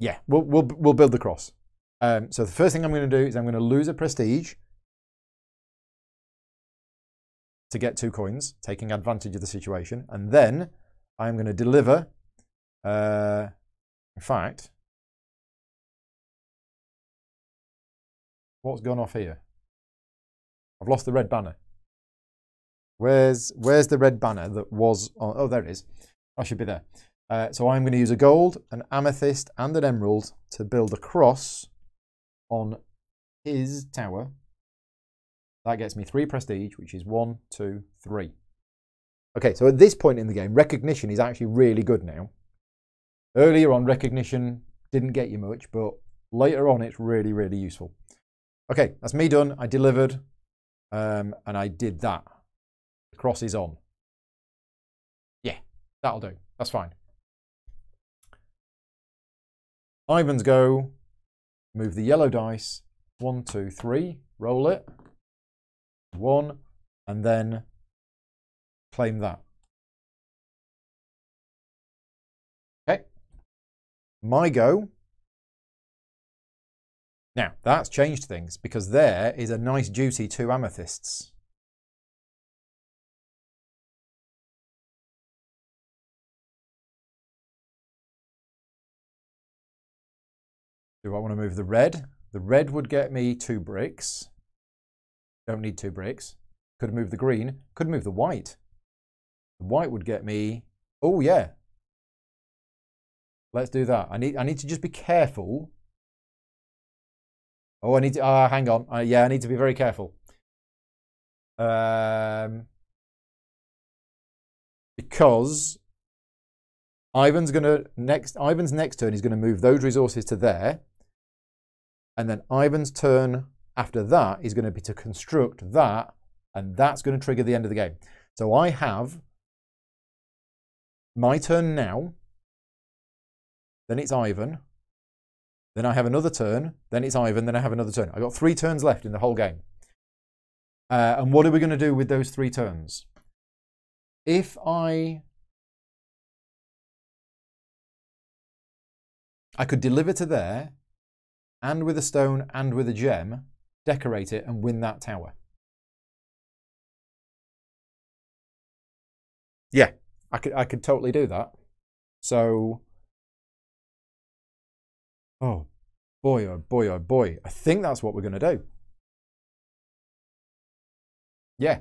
yeah, we'll we'll we'll build the cross. Um, so the first thing I'm going to do is I'm going to lose a prestige to get two coins, taking advantage of the situation, and then I'm going to deliver. Uh, in fact, what's gone off here? I've lost the red banner. Where's where's the red banner that was on? Oh, there it is. I should be there. Uh, so I'm going to use a gold, an amethyst, and an emerald to build a cross on his tower. That gets me three prestige, which is one, two, three. Okay, so at this point in the game, recognition is actually really good now. Earlier on, recognition didn't get you much, but later on, it's really, really useful. Okay, that's me done. I delivered, um, and I did that. The cross is on. Yeah, that'll do. That's fine. Ivan's go. Move the yellow dice. One, two, three. Roll it. One, and then claim that. Okay, my go. Now, that's changed things because there is a nice duty two amethysts. Do I want to move the red? The red would get me two bricks. Don't need two bricks. Could move the green. Could move the white. The white would get me... Oh, yeah. Let's do that. I need I need to just be careful. Oh, I need to. Uh, hang on. Uh, yeah, I need to be very careful. Um, because Ivan's gonna next. Ivan's next turn is going to move those resources to there, and then Ivan's turn after that is going to be to construct that, and that's going to trigger the end of the game. So I have my turn now then it's Ivan. Then I have another turn. Then it's Ivan. Then I have another turn. I've got three turns left in the whole game. Uh, and what are we going to do with those three turns? If I... I could deliver to there, and with a stone and with a gem, decorate it and win that tower. Yeah, I could, I could totally do that. So Oh, boy, oh boy, oh boy. I think that's what we're going to do. Yeah.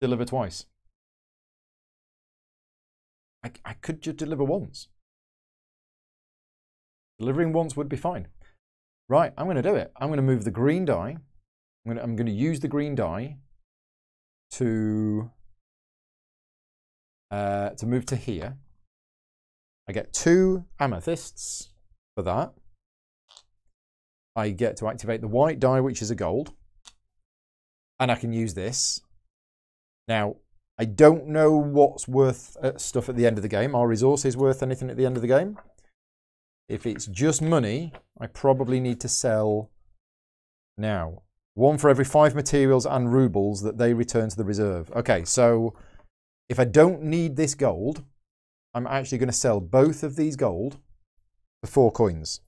Deliver twice. I, I could just deliver once. Delivering once would be fine. Right, I'm going to do it. I'm going to move the green die. I'm going to, I'm going to use the green die to, uh, to move to here. I get two amethysts for that. I get to activate the white die, which is a gold. And I can use this. Now, I don't know what's worth uh, stuff at the end of the game. Are resources worth anything at the end of the game? If it's just money, I probably need to sell now. One for every five materials and rubles that they return to the reserve. Okay, so if I don't need this gold, I'm actually going to sell both of these gold for four coins.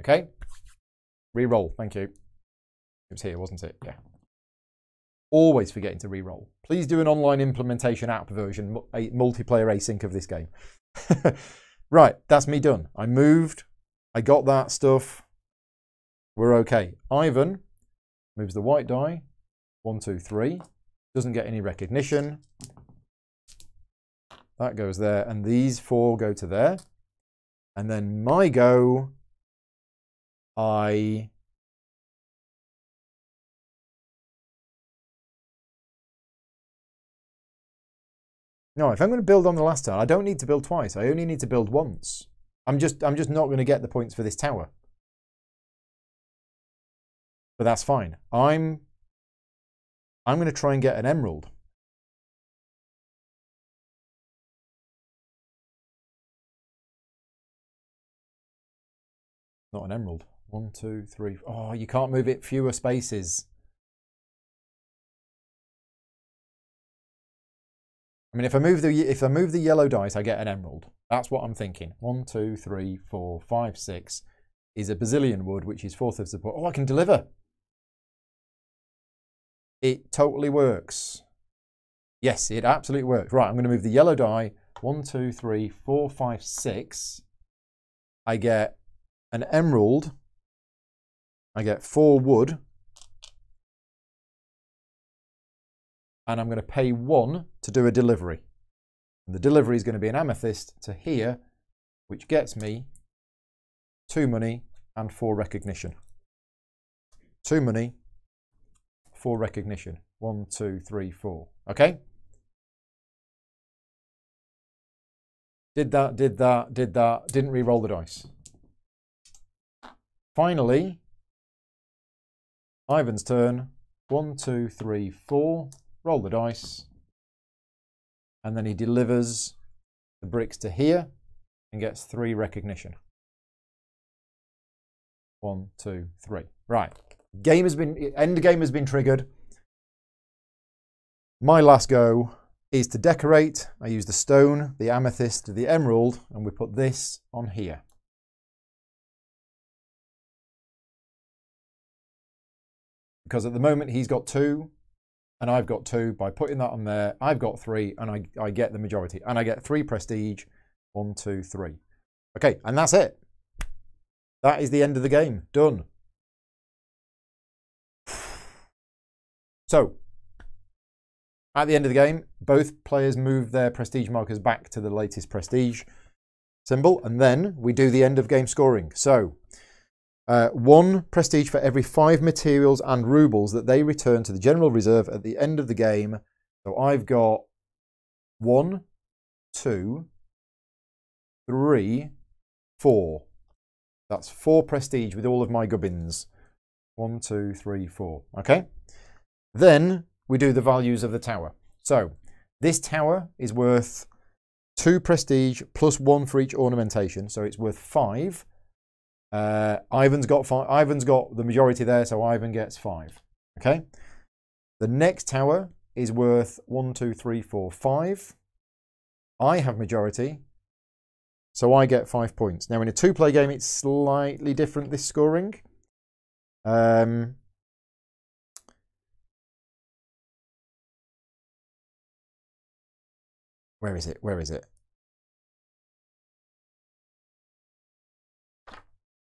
Okay? Re-roll, thank you. It was here, wasn't it? Yeah. Always forgetting to re-roll. Please do an online implementation app version, a multiplayer async of this game. right, that's me done. I moved. I got that stuff. We're okay. Ivan moves the white die. One, two, three. Doesn't get any recognition. That goes there. And these four go to there. And then my go, I No, if I'm going to build on the last tile, I don't need to build twice. I only need to build once. I'm just I'm just not going to get the points for this tower. But that's fine. I'm I'm going to try and get an emerald. Not an emerald. One, two, three. Oh, you can't move it fewer spaces. I mean, if I move the if I move the yellow dice, I get an emerald. That's what I'm thinking. One, two, three, four, five, six is a bazillion wood, which is fourth of support. Oh, I can deliver. It totally works. Yes, it absolutely works. Right, I'm going to move the yellow die. One, two, three, four, five, six. I get an emerald. I get four wood. And I'm going to pay one to do a delivery. And the delivery is going to be an amethyst to here, which gets me two money and four recognition. Two money, four recognition. One, two, three, four. Okay? Did that, did that, did that, didn't re-roll the dice. Finally, Ivan's turn. One, two, three, four. Roll the dice. And then he delivers the bricks to here and gets three recognition. One, two, three. Right. Game has been end game has been triggered. My last go is to decorate. I use the stone, the amethyst, the emerald, and we put this on here. because at the moment he's got two and I've got two. By putting that on there, I've got three and I, I get the majority. And I get three prestige. One, two, three. Okay, and that's it. That is the end of the game. Done. So, at the end of the game, both players move their prestige markers back to the latest prestige symbol, and then we do the end of game scoring. So, uh, one prestige for every five materials and rubles that they return to the general reserve at the end of the game. So I've got one, two, three, four. That's four prestige with all of my gubbins. One, two, three, four. Okay. Then we do the values of the tower. So this tower is worth two prestige plus one for each ornamentation. So it's worth five. Uh, Ivan's got five. Ivan's got the majority there, so Ivan gets five. Okay. The next tower is worth one, two, three, four, five. I have majority, so I get five points. Now, in a two-player game, it's slightly different, this scoring. Um, where is it? Where is it?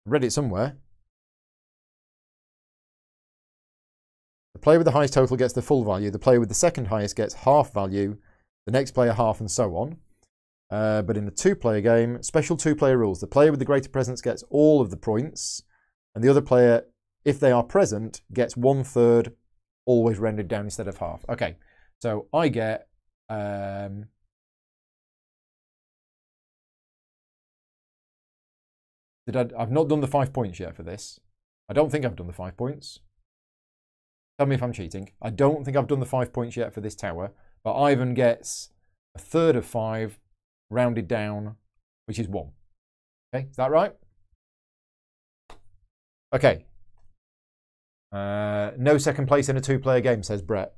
Read it somewhere. The player with the highest total gets the full value. The player with the second highest gets half value. The next player half and so on. Uh, but in a two-player game, special two-player rules. The player with the greater presence gets all of the points. And the other player, if they are present, gets one-third, always rendered down instead of half. Okay, so I get... Um, Did I, I've not done the five points yet for this. I don't think I've done the five points. Tell me if I'm cheating. I don't think I've done the five points yet for this tower, but Ivan gets a third of five rounded down, which is one. Okay, is that right? Okay. Uh, no second place in a two-player game, says Brett.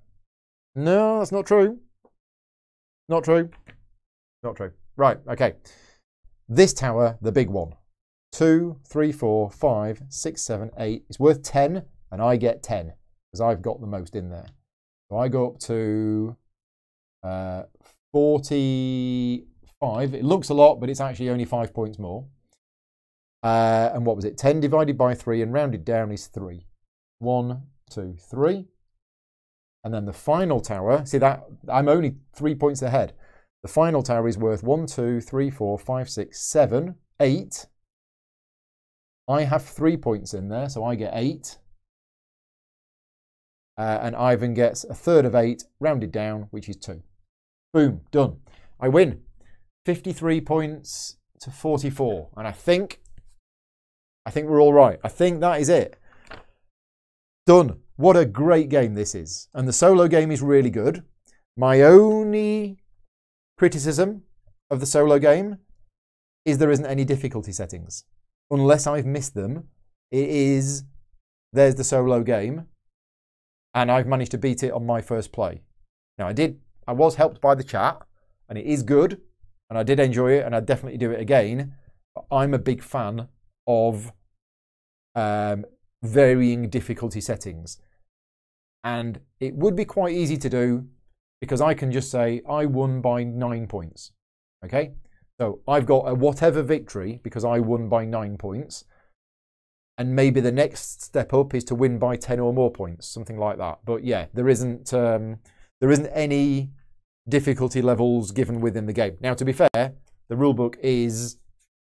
No, that's not true. Not true. Not true. Right, okay. This tower, the big one. Two, three, four, five, six, seven, eight. It's worth 10, and I get 10 because I've got the most in there. So I go up to uh, 45. It looks a lot, but it's actually only five points more. Uh, and what was it? 10 divided by 3 and rounded down is 3. 1, 2, 3. And then the final tower, see that I'm only three points ahead. The final tower is worth one, two, three, four, five, six, seven, eight. I have three points in there, so I get eight. Uh, and Ivan gets a third of eight, rounded down, which is two. Boom, done. I win. 53 points to 44. And I think, I think we're all right. I think that is it. Done. What a great game this is. And the solo game is really good. My only criticism of the solo game is there isn't any difficulty settings. Unless I've missed them, it is, there's the solo game, and I've managed to beat it on my first play. Now, I did, I was helped by the chat, and it is good, and I did enjoy it, and I'd definitely do it again. But I'm a big fan of um, varying difficulty settings. And it would be quite easy to do because I can just say I won by nine points. Okay, so I've got a whatever victory because I won by nine points. And maybe the next step up is to win by 10 or more points, something like that. But yeah, there isn't, um, there isn't any difficulty levels given within the game. Now, to be fair, the rulebook is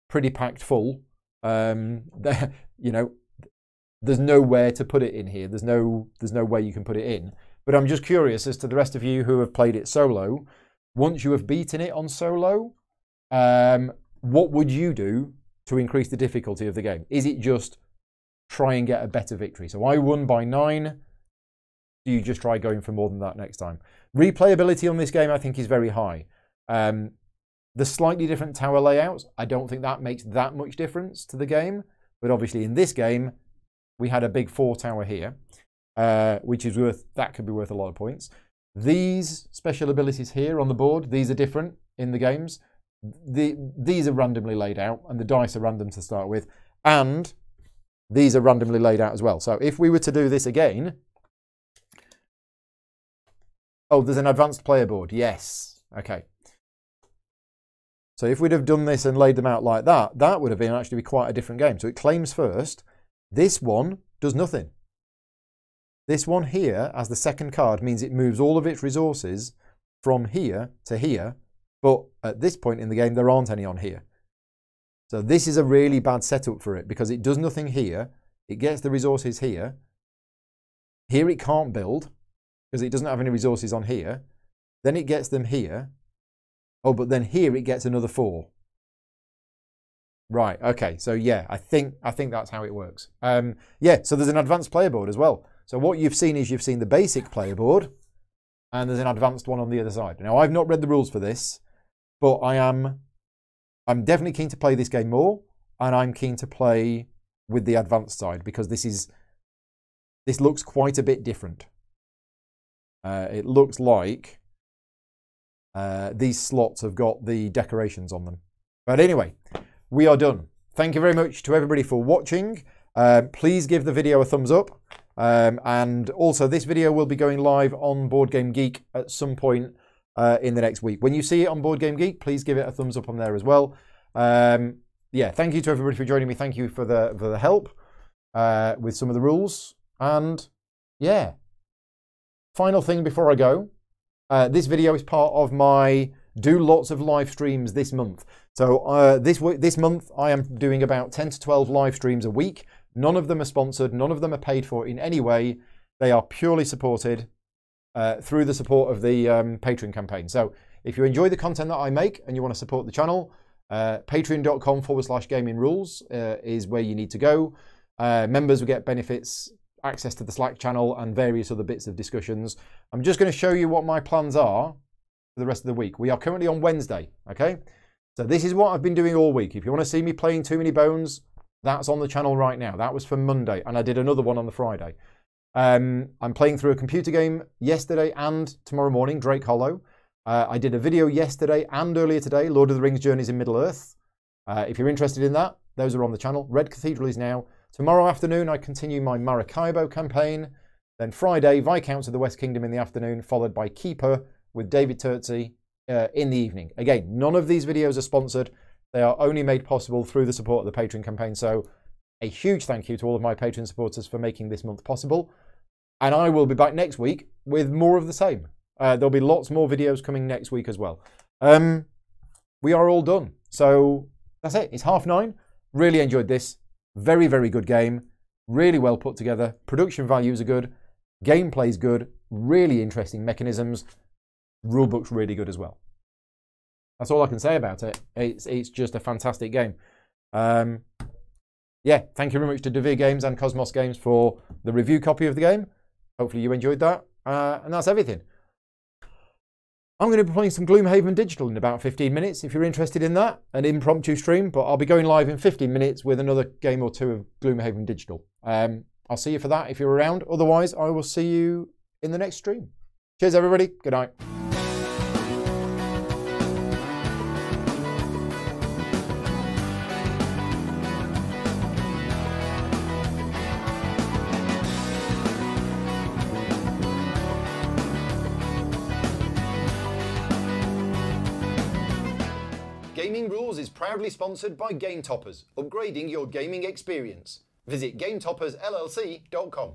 pretty packed full. Um, you know, there's nowhere to put it in here. There's no there's no way you can put it in. But I'm just curious as to the rest of you who have played it solo. Once you have beaten it on solo, um, what would you do to increase the difficulty of the game? Is it just try and get a better victory? So I won by nine. Do you just try going for more than that next time? Replayability on this game, I think, is very high. Um, the slightly different tower layouts, I don't think that makes that much difference to the game. But obviously, in this game, we had a big four tower here, uh, which is worth, that could be worth a lot of points. These special abilities here on the board, these are different in the games. The, these are randomly laid out and the dice are random to start with. And these are randomly laid out as well. So if we were to do this again, oh, there's an advanced player board. Yes. Okay. So if we'd have done this and laid them out like that, that would have been actually be quite a different game. So it claims first, this one does nothing. This one here, as the second card, means it moves all of its resources from here to here, but at this point in the game, there aren't any on here. So this is a really bad setup for it because it does nothing here. It gets the resources here. Here it can't build because it doesn't have any resources on here. Then it gets them here. Oh, but then here it gets another four. Right. Okay. So yeah, I think I think that's how it works. Um, yeah. So there's an advanced player board as well. So what you've seen is you've seen the basic player board, and there's an advanced one on the other side. Now I've not read the rules for this, but I am I'm definitely keen to play this game more, and I'm keen to play with the advanced side because this is this looks quite a bit different. Uh, it looks like uh, these slots have got the decorations on them. But anyway, we are done. Thank you very much to everybody for watching. Uh, please give the video a thumbs up. Um, and also, this video will be going live on Board Game Geek at some point uh, in the next week. When you see it on Board Game Geek, please give it a thumbs up on there as well. Um, yeah, thank you to everybody for joining me. Thank you for the for the help uh, with some of the rules. And yeah, final thing before I go. Uh, this video is part of my do lots of live streams this month. So uh, this this month I am doing about 10 to 12 live streams a week. None of them are sponsored. None of them are paid for in any way. They are purely supported uh, through the support of the um, Patreon campaign. So if you enjoy the content that I make and you want to support the channel, uh, patreon.com forward slash gaming rules uh, is where you need to go. Uh, members will get benefits, access to the Slack channel, and various other bits of discussions. I'm just going to show you what my plans are for the rest of the week. We are currently on Wednesday, okay? So this is what I've been doing all week. If you want to see me playing Too Many Bones, that's on the channel right now. That was for Monday, and I did another one on the Friday. Um, I'm playing through a computer game yesterday and tomorrow morning, Drake Hollow. Uh, I did a video yesterday and earlier today, Lord of the Rings Journeys in Middle-earth. Uh, if you're interested in that, those are on the channel. Red Cathedral is now. Tomorrow afternoon, I continue my Maracaibo campaign. Then Friday, Viscounts of the West Kingdom in the afternoon, followed by Keeper with David Turczi uh, in the evening. Again, none of these videos are sponsored. They are only made possible through the support of the Patreon campaign. So a huge thank you to all of my Patreon supporters for making this month possible. And I will be back next week with more of the same. Uh, there'll be lots more videos coming next week as well. Um, we are all done. So that's it. It's half nine. Really enjoyed this. Very, very good game. Really well put together. Production values are good. Gameplay's good. Really interesting mechanisms. Rulebook's really good as well. That's all I can say about it. It's it's just a fantastic game. Um, yeah, thank you very much to Devir Games and Cosmos Games for the review copy of the game. Hopefully you enjoyed that. Uh, and that's everything. I'm going to be playing some Gloomhaven Digital in about 15 minutes if you're interested in that, an impromptu stream, but I'll be going live in 15 minutes with another game or two of Gloomhaven Digital. Um, I'll see you for that if you're around. Otherwise, I will see you in the next stream. Cheers, everybody. Good night. Proudly sponsored by Game Toppers, upgrading your gaming experience. Visit GameToppersLLC.com.